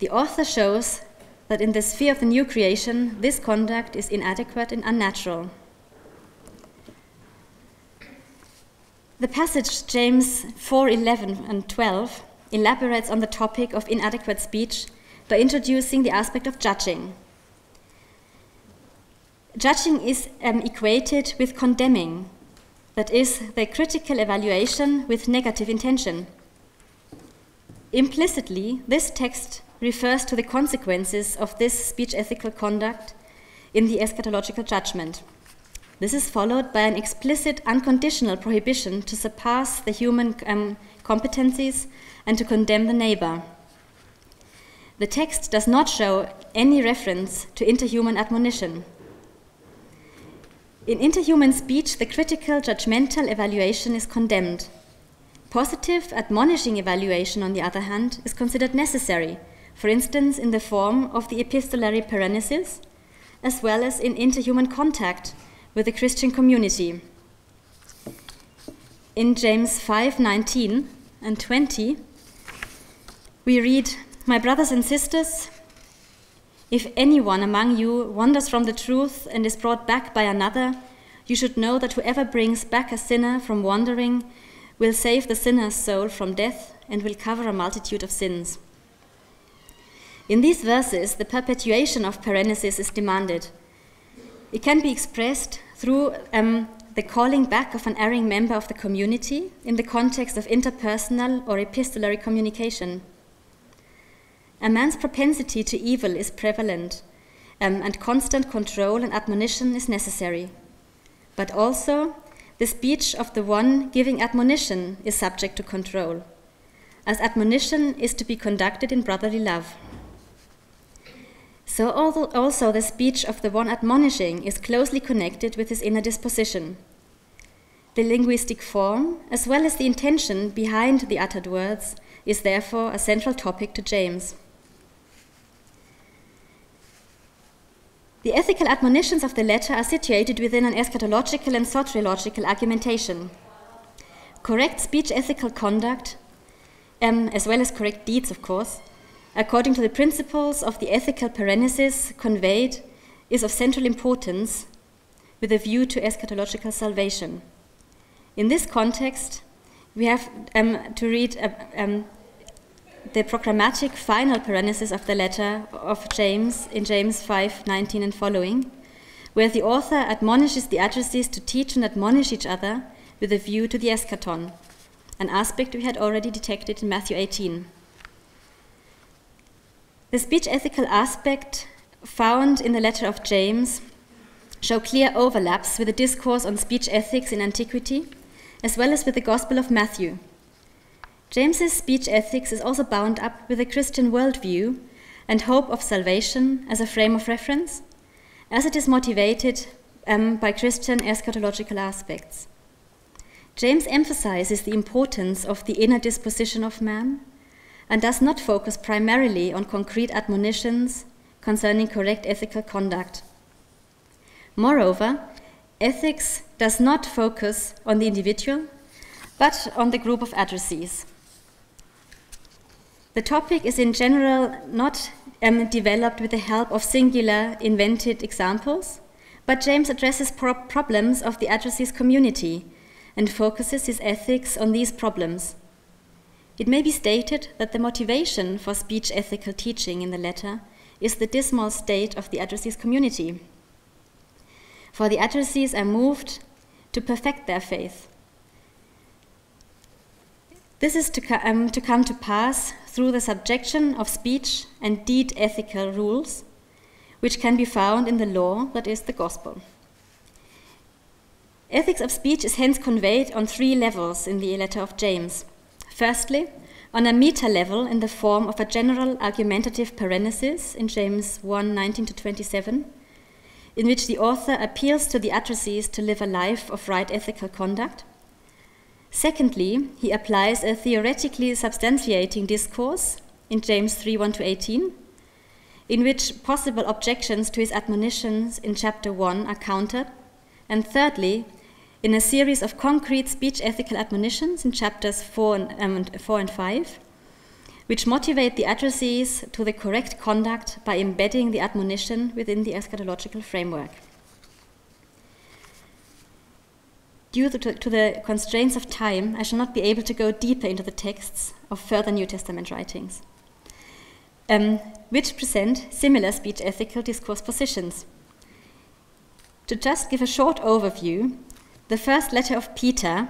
The author shows that in the sphere of the new creation, this conduct is inadequate and unnatural. The passage James 4:11 and 12 elaborates on the topic of inadequate speech by introducing the aspect of judging. Judging is um, equated with condemning, that is, the critical evaluation with negative intention. Implicitly, this text refers to the consequences of this speech ethical conduct in the eschatological judgment. This is followed by an explicit, unconditional prohibition to surpass the human um, competencies and to condemn the neighbor. The text does not show any reference to interhuman admonition. In interhuman speech, the critical judgmental evaluation is condemned. Positive admonishing evaluation, on the other hand, is considered necessary, for instance, in the form of the epistolary paraenesis, as well as in interhuman contact with the Christian community. In James 5 19 and 20, we read, my brothers and sisters, if anyone among you wanders from the truth and is brought back by another, you should know that whoever brings back a sinner from wandering will save the sinner's soul from death and will cover a multitude of sins. In these verses, the perpetuation of paraenesis is demanded. It can be expressed through um, the calling back of an erring member of the community in the context of interpersonal or epistolary communication. A man's propensity to evil is prevalent, um, and constant control and admonition is necessary. But also, the speech of the one giving admonition is subject to control, as admonition is to be conducted in brotherly love. So, also, the speech of the one admonishing is closely connected with his inner disposition. The linguistic form, as well as the intention behind the uttered words, is therefore a central topic to James. The ethical admonitions of the letter are situated within an eschatological and soteriological argumentation. Correct speech ethical conduct, um, as well as correct deeds, of course, according to the principles of the ethical paraenesis conveyed, is of central importance with a view to eschatological salvation. In this context, we have um, to read uh, um, the programmatic final paraenesis of the letter of James in James 5:19 and following, where the author admonishes the addressees to teach and admonish each other with a view to the eschaton, an aspect we had already detected in Matthew 18. The speech ethical aspect found in the letter of James show clear overlaps with the discourse on speech ethics in antiquity, as well as with the Gospel of Matthew, James's speech ethics is also bound up with a Christian worldview and hope of salvation as a frame of reference, as it is motivated um, by Christian eschatological aspects. James emphasizes the importance of the inner disposition of man and does not focus primarily on concrete admonitions concerning correct ethical conduct. Moreover, ethics does not focus on the individual, but on the group of addressees. The topic is in general not um, developed with the help of singular invented examples, but James addresses pro problems of the addressee's community and focuses his ethics on these problems. It may be stated that the motivation for speech ethical teaching in the letter is the dismal state of the addressee's community. for the addressees are moved to perfect their faith. This is to, um, to come to pass through the subjection of speech and deed ethical rules, which can be found in the law that is the gospel. Ethics of speech is hence conveyed on three levels in the letter of James. Firstly, on a meta level in the form of a general argumentative paraenesis in James 1 19 to 27, in which the author appeals to the addressees to live a life of right ethical conduct. Secondly, he applies a theoretically substantiating discourse in James 3 1 to 18, in which possible objections to his admonitions in chapter 1 are countered. And thirdly, in a series of concrete speech ethical admonitions in chapters 4 and, um, 4 and 5, which motivate the addressees to the correct conduct by embedding the admonition within the eschatological framework. Due to, to, the constraints of time, I shall not be able to go deeper into the texts of further New Testament writings, um, which present similar speech ethical discourse positions. To just give a short overview, the first letter of Peter.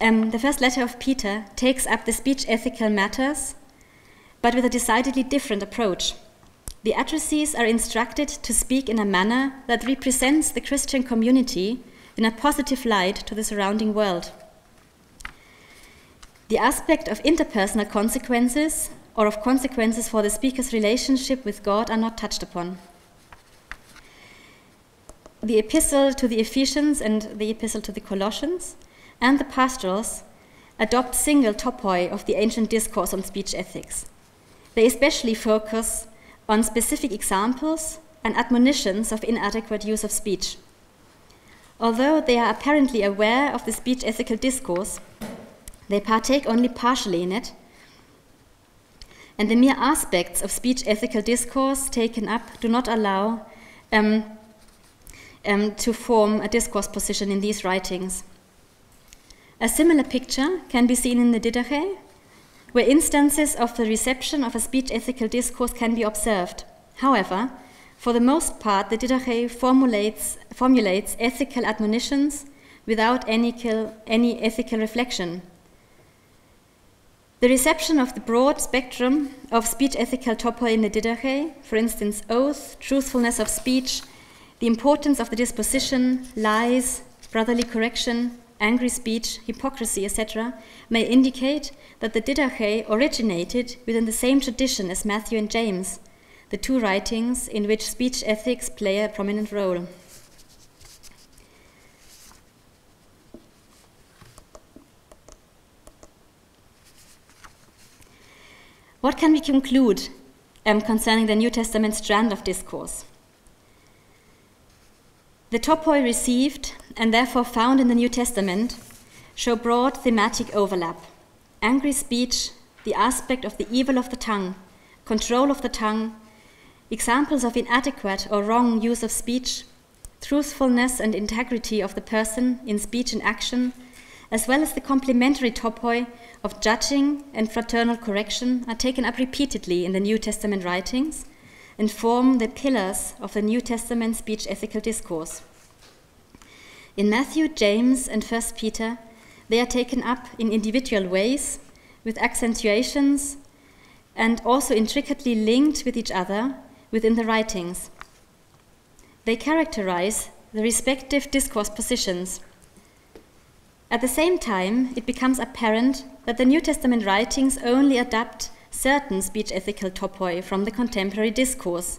Um, the first letter of Peter takes up the speech ethical matters, but with a decidedly different approach. The addressees are instructed to speak in a manner that represents the Christian community in a positive light to the surrounding world. The aspect of interpersonal consequences or of consequences for the speaker's relationship with God are not touched upon the epistle to the Ephesians and the epistle to the Colossians and the pastorals adopt single topoi of the ancient discourse on speech ethics. They especially focus on specific examples and admonitions of inadequate use of speech. Although they are apparently aware of the speech ethical discourse, they partake only partially in it, and the mere aspects of speech ethical discourse taken up do not allow um, um, to form a discourse position in these writings. A similar picture can be seen in the Didache, where instances of the reception of a speech ethical discourse can be observed. However, for the most part, the Didache formulates, formulates ethical admonitions without any, any ethical reflection. The reception of the broad spectrum of speech ethical topoi in the Didache, for instance, oath, truthfulness of speech, the importance of the disposition, lies, brotherly correction, angry speech, hypocrisy, etc., may indicate that the Didache originated within the same tradition as Matthew and James, the two writings in which speech ethics play a prominent role. What can we conclude um, concerning the New Testament strand of discourse? The topoi received and therefore found in the New Testament show broad thematic overlap. Angry speech, the aspect of the evil of the tongue, control of the tongue, examples of inadequate or wrong use of speech, truthfulness and integrity of the person in speech and action, as well as the complementary topoi of judging and fraternal correction, are taken up repeatedly in the New Testament writings and form the pillars of the New Testament speech ethical discourse. In Matthew, James, and 1 Peter, they are taken up in individual ways with accentuations and also intricately linked with each other within the writings. They characterize the respective discourse positions. At the same time, it becomes apparent that the New Testament writings only adapt certain speech ethical topoi from the contemporary discourse.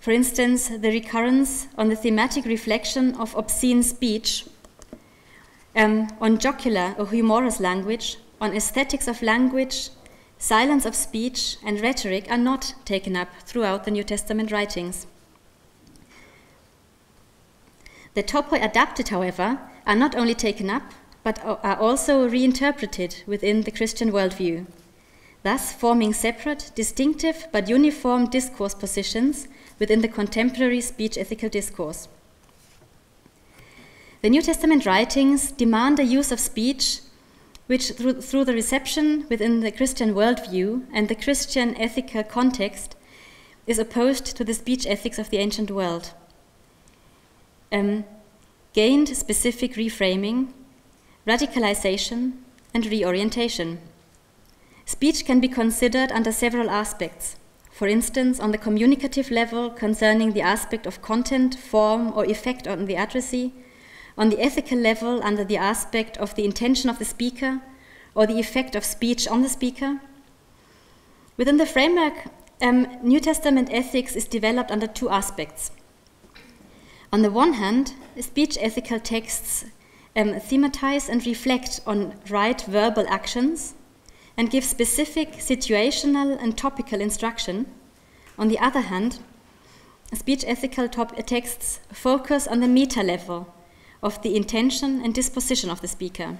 For instance, the recurrence on the thematic reflection of obscene speech, um, on jocular or humorous language, on aesthetics of language, silence of speech, and rhetoric are not taken up throughout the New Testament writings. The topoi adapted, however, are not only taken up, but are also reinterpreted within the Christian worldview thus forming separate, distinctive, but uniform discourse positions within the contemporary speech ethical discourse. The New Testament writings demand a use of speech which, through, through the reception within the Christian worldview and the Christian ethical context, is opposed to the speech ethics of the ancient world. Um, gained specific reframing, radicalization, and reorientation. Speech can be considered under several aspects. For instance, on the communicative level concerning the aspect of content, form, or effect on the addressee, on the ethical level under the aspect of the intention of the speaker, or the effect of speech on the speaker. Within the framework, um, New Testament ethics is developed under two aspects. On the one hand, speech ethical texts um, thematize and reflect on right verbal actions and give specific situational and topical instruction. On the other hand, speech ethical texts focus on the meta level of the intention and disposition of the speaker.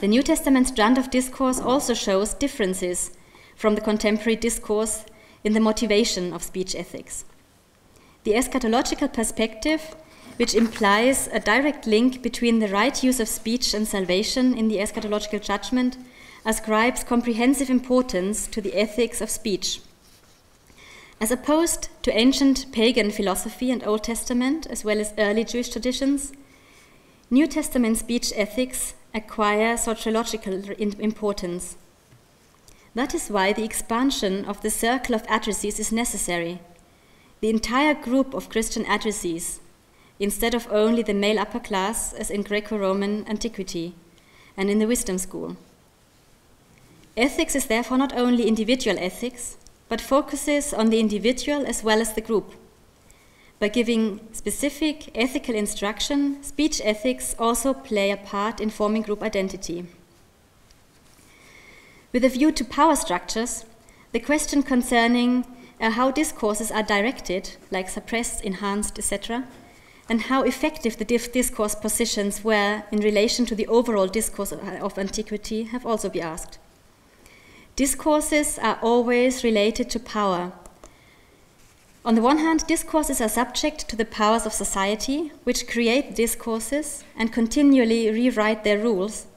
The New Testament strand of discourse also shows differences from the contemporary discourse in the motivation of speech ethics. The eschatological perspective, which implies a direct link between the right use of speech and salvation in the eschatological judgment, ascribes comprehensive importance to the ethics of speech. As opposed to ancient pagan philosophy and Old Testament, as well as early Jewish traditions, New Testament speech ethics acquire sociological importance. That is why the expansion of the circle of addressees is necessary. The entire group of Christian addressees, instead of only the male upper class as in Greco Roman antiquity and in the wisdom school. Ethics is therefore not only individual ethics, but focuses on the individual as well as the group. By giving specific ethical instruction, speech ethics also play a part in forming group identity. With a view to power structures, the question concerning uh, how discourses are directed, like suppressed, enhanced, etc., and how effective the discourse positions were in relation to the overall discourse of antiquity have also been asked. Discourses are always related to power. On the one hand, discourses are subject to the powers of society, which create discourses and continually rewrite their rules.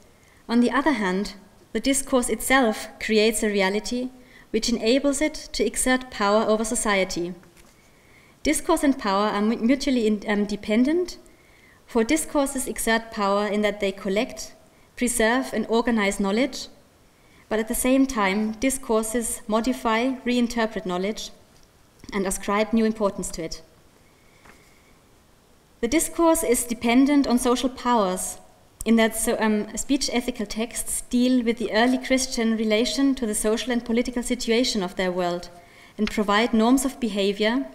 On the other hand, the discourse itself creates a reality which enables it to exert power over society. Discourse and power are mutually um, dependent, for discourses exert power in that they collect, preserve, and organize knowledge, but at the same time, discourses modify, reinterpret knowledge, and ascribe new importance to it. The discourse is dependent on social powers, in that so, um, speech ethical texts deal with the early Christian relation to the social and political situation of their world and provide norms of behavior,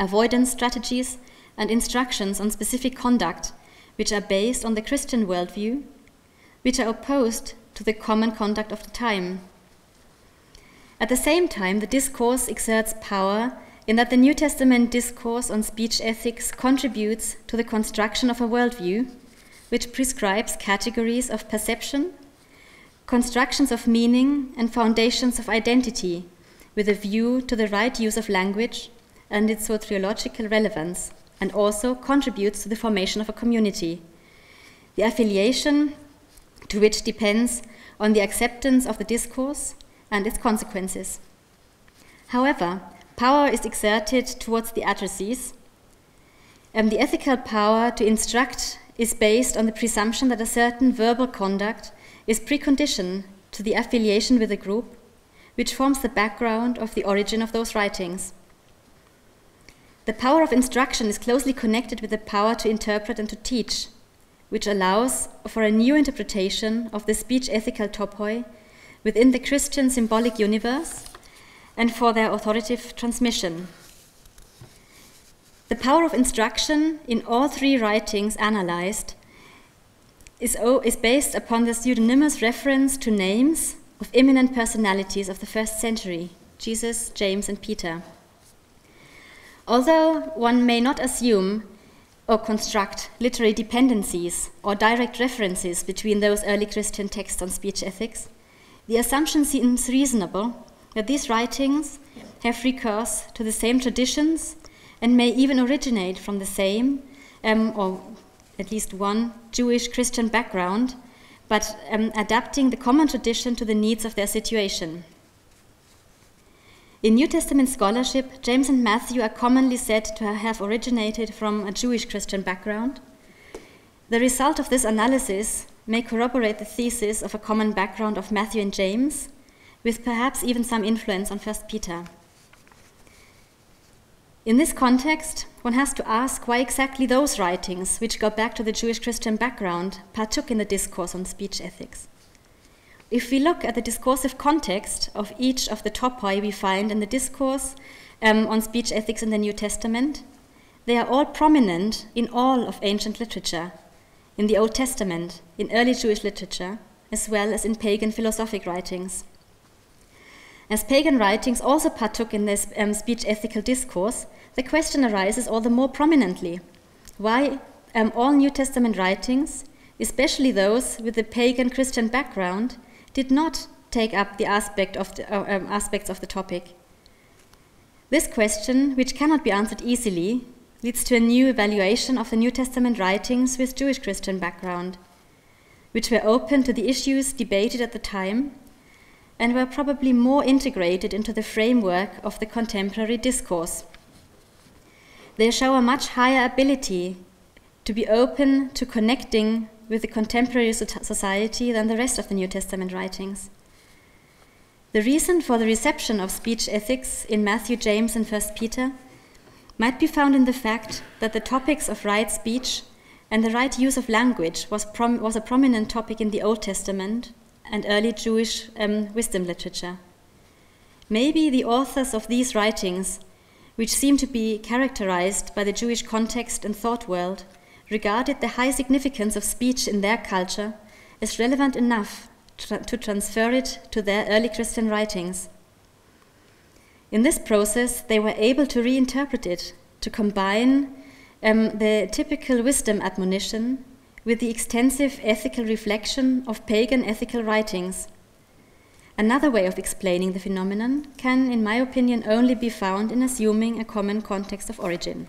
avoidance strategies, and instructions on specific conduct which are based on the Christian worldview, which are opposed to the common conduct of the time. At the same time, the discourse exerts power in that the New Testament discourse on speech ethics contributes to the construction of a worldview which prescribes categories of perception, constructions of meaning, and foundations of identity with a view to the right use of language and its sociological relevance, and also contributes to the formation of a community. The affiliation to which depends on the acceptance of the discourse and its consequences. However, power is exerted towards the addressees, and the ethical power to instruct is based on the presumption that a certain verbal conduct is precondition to the affiliation with a group, which forms the background of the origin of those writings. The power of instruction is closely connected with the power to interpret and to teach, which allows for a new interpretation of the speech ethical topoi within the Christian symbolic universe and for their authoritative transmission. The power of instruction in all three writings analyzed is, is based upon the pseudonymous reference to names of eminent personalities of the first century Jesus, James, and Peter. Although one may not assume or construct literary dependencies or direct references between those early Christian texts on speech ethics, the assumption seems reasonable that these writings have recourse to the same traditions and may even originate from the same, um, or at least one, Jewish Christian background, but um, adapting the common tradition to the needs of their situation. In New Testament scholarship, James and Matthew are commonly said to have originated from a Jewish Christian background. The result of this analysis may corroborate the thesis of a common background of Matthew and James, with perhaps even some influence on 1 Peter. In this context, one has to ask why exactly those writings, which go back to the Jewish Christian background, partook in the discourse on speech ethics. If we look at the discursive context of each of the topoi we find in the discourse um, on speech ethics in the New Testament, they are all prominent in all of ancient literature, in the Old Testament, in early Jewish literature, as well as in pagan philosophic writings. As pagan writings also partook in this um, speech ethical discourse, the question arises all the more prominently why um, all New Testament writings, especially those with a pagan Christian background, did not take up the, aspect of the uh, um, aspects of the topic. This question, which cannot be answered easily, leads to a new evaluation of the New Testament writings with Jewish Christian background, which were open to the issues debated at the time and were probably more integrated into the framework of the contemporary discourse. They show a much higher ability to be open to connecting with the contemporary society than the rest of the New Testament writings. The reason for the reception of speech ethics in Matthew, James, and 1 Peter might be found in the fact that the topics of right speech and the right use of language was, was a prominent topic in the Old Testament and early Jewish um, wisdom literature. Maybe the authors of these writings, which seem to be characterized by the Jewish context and thought world, regarded the high significance of speech in their culture as relevant enough to transfer it to their early Christian writings. In this process, they were able to reinterpret it, to combine um, the typical wisdom admonition with the extensive ethical reflection of pagan ethical writings. Another way of explaining the phenomenon can, in my opinion, only be found in assuming a common context of origin.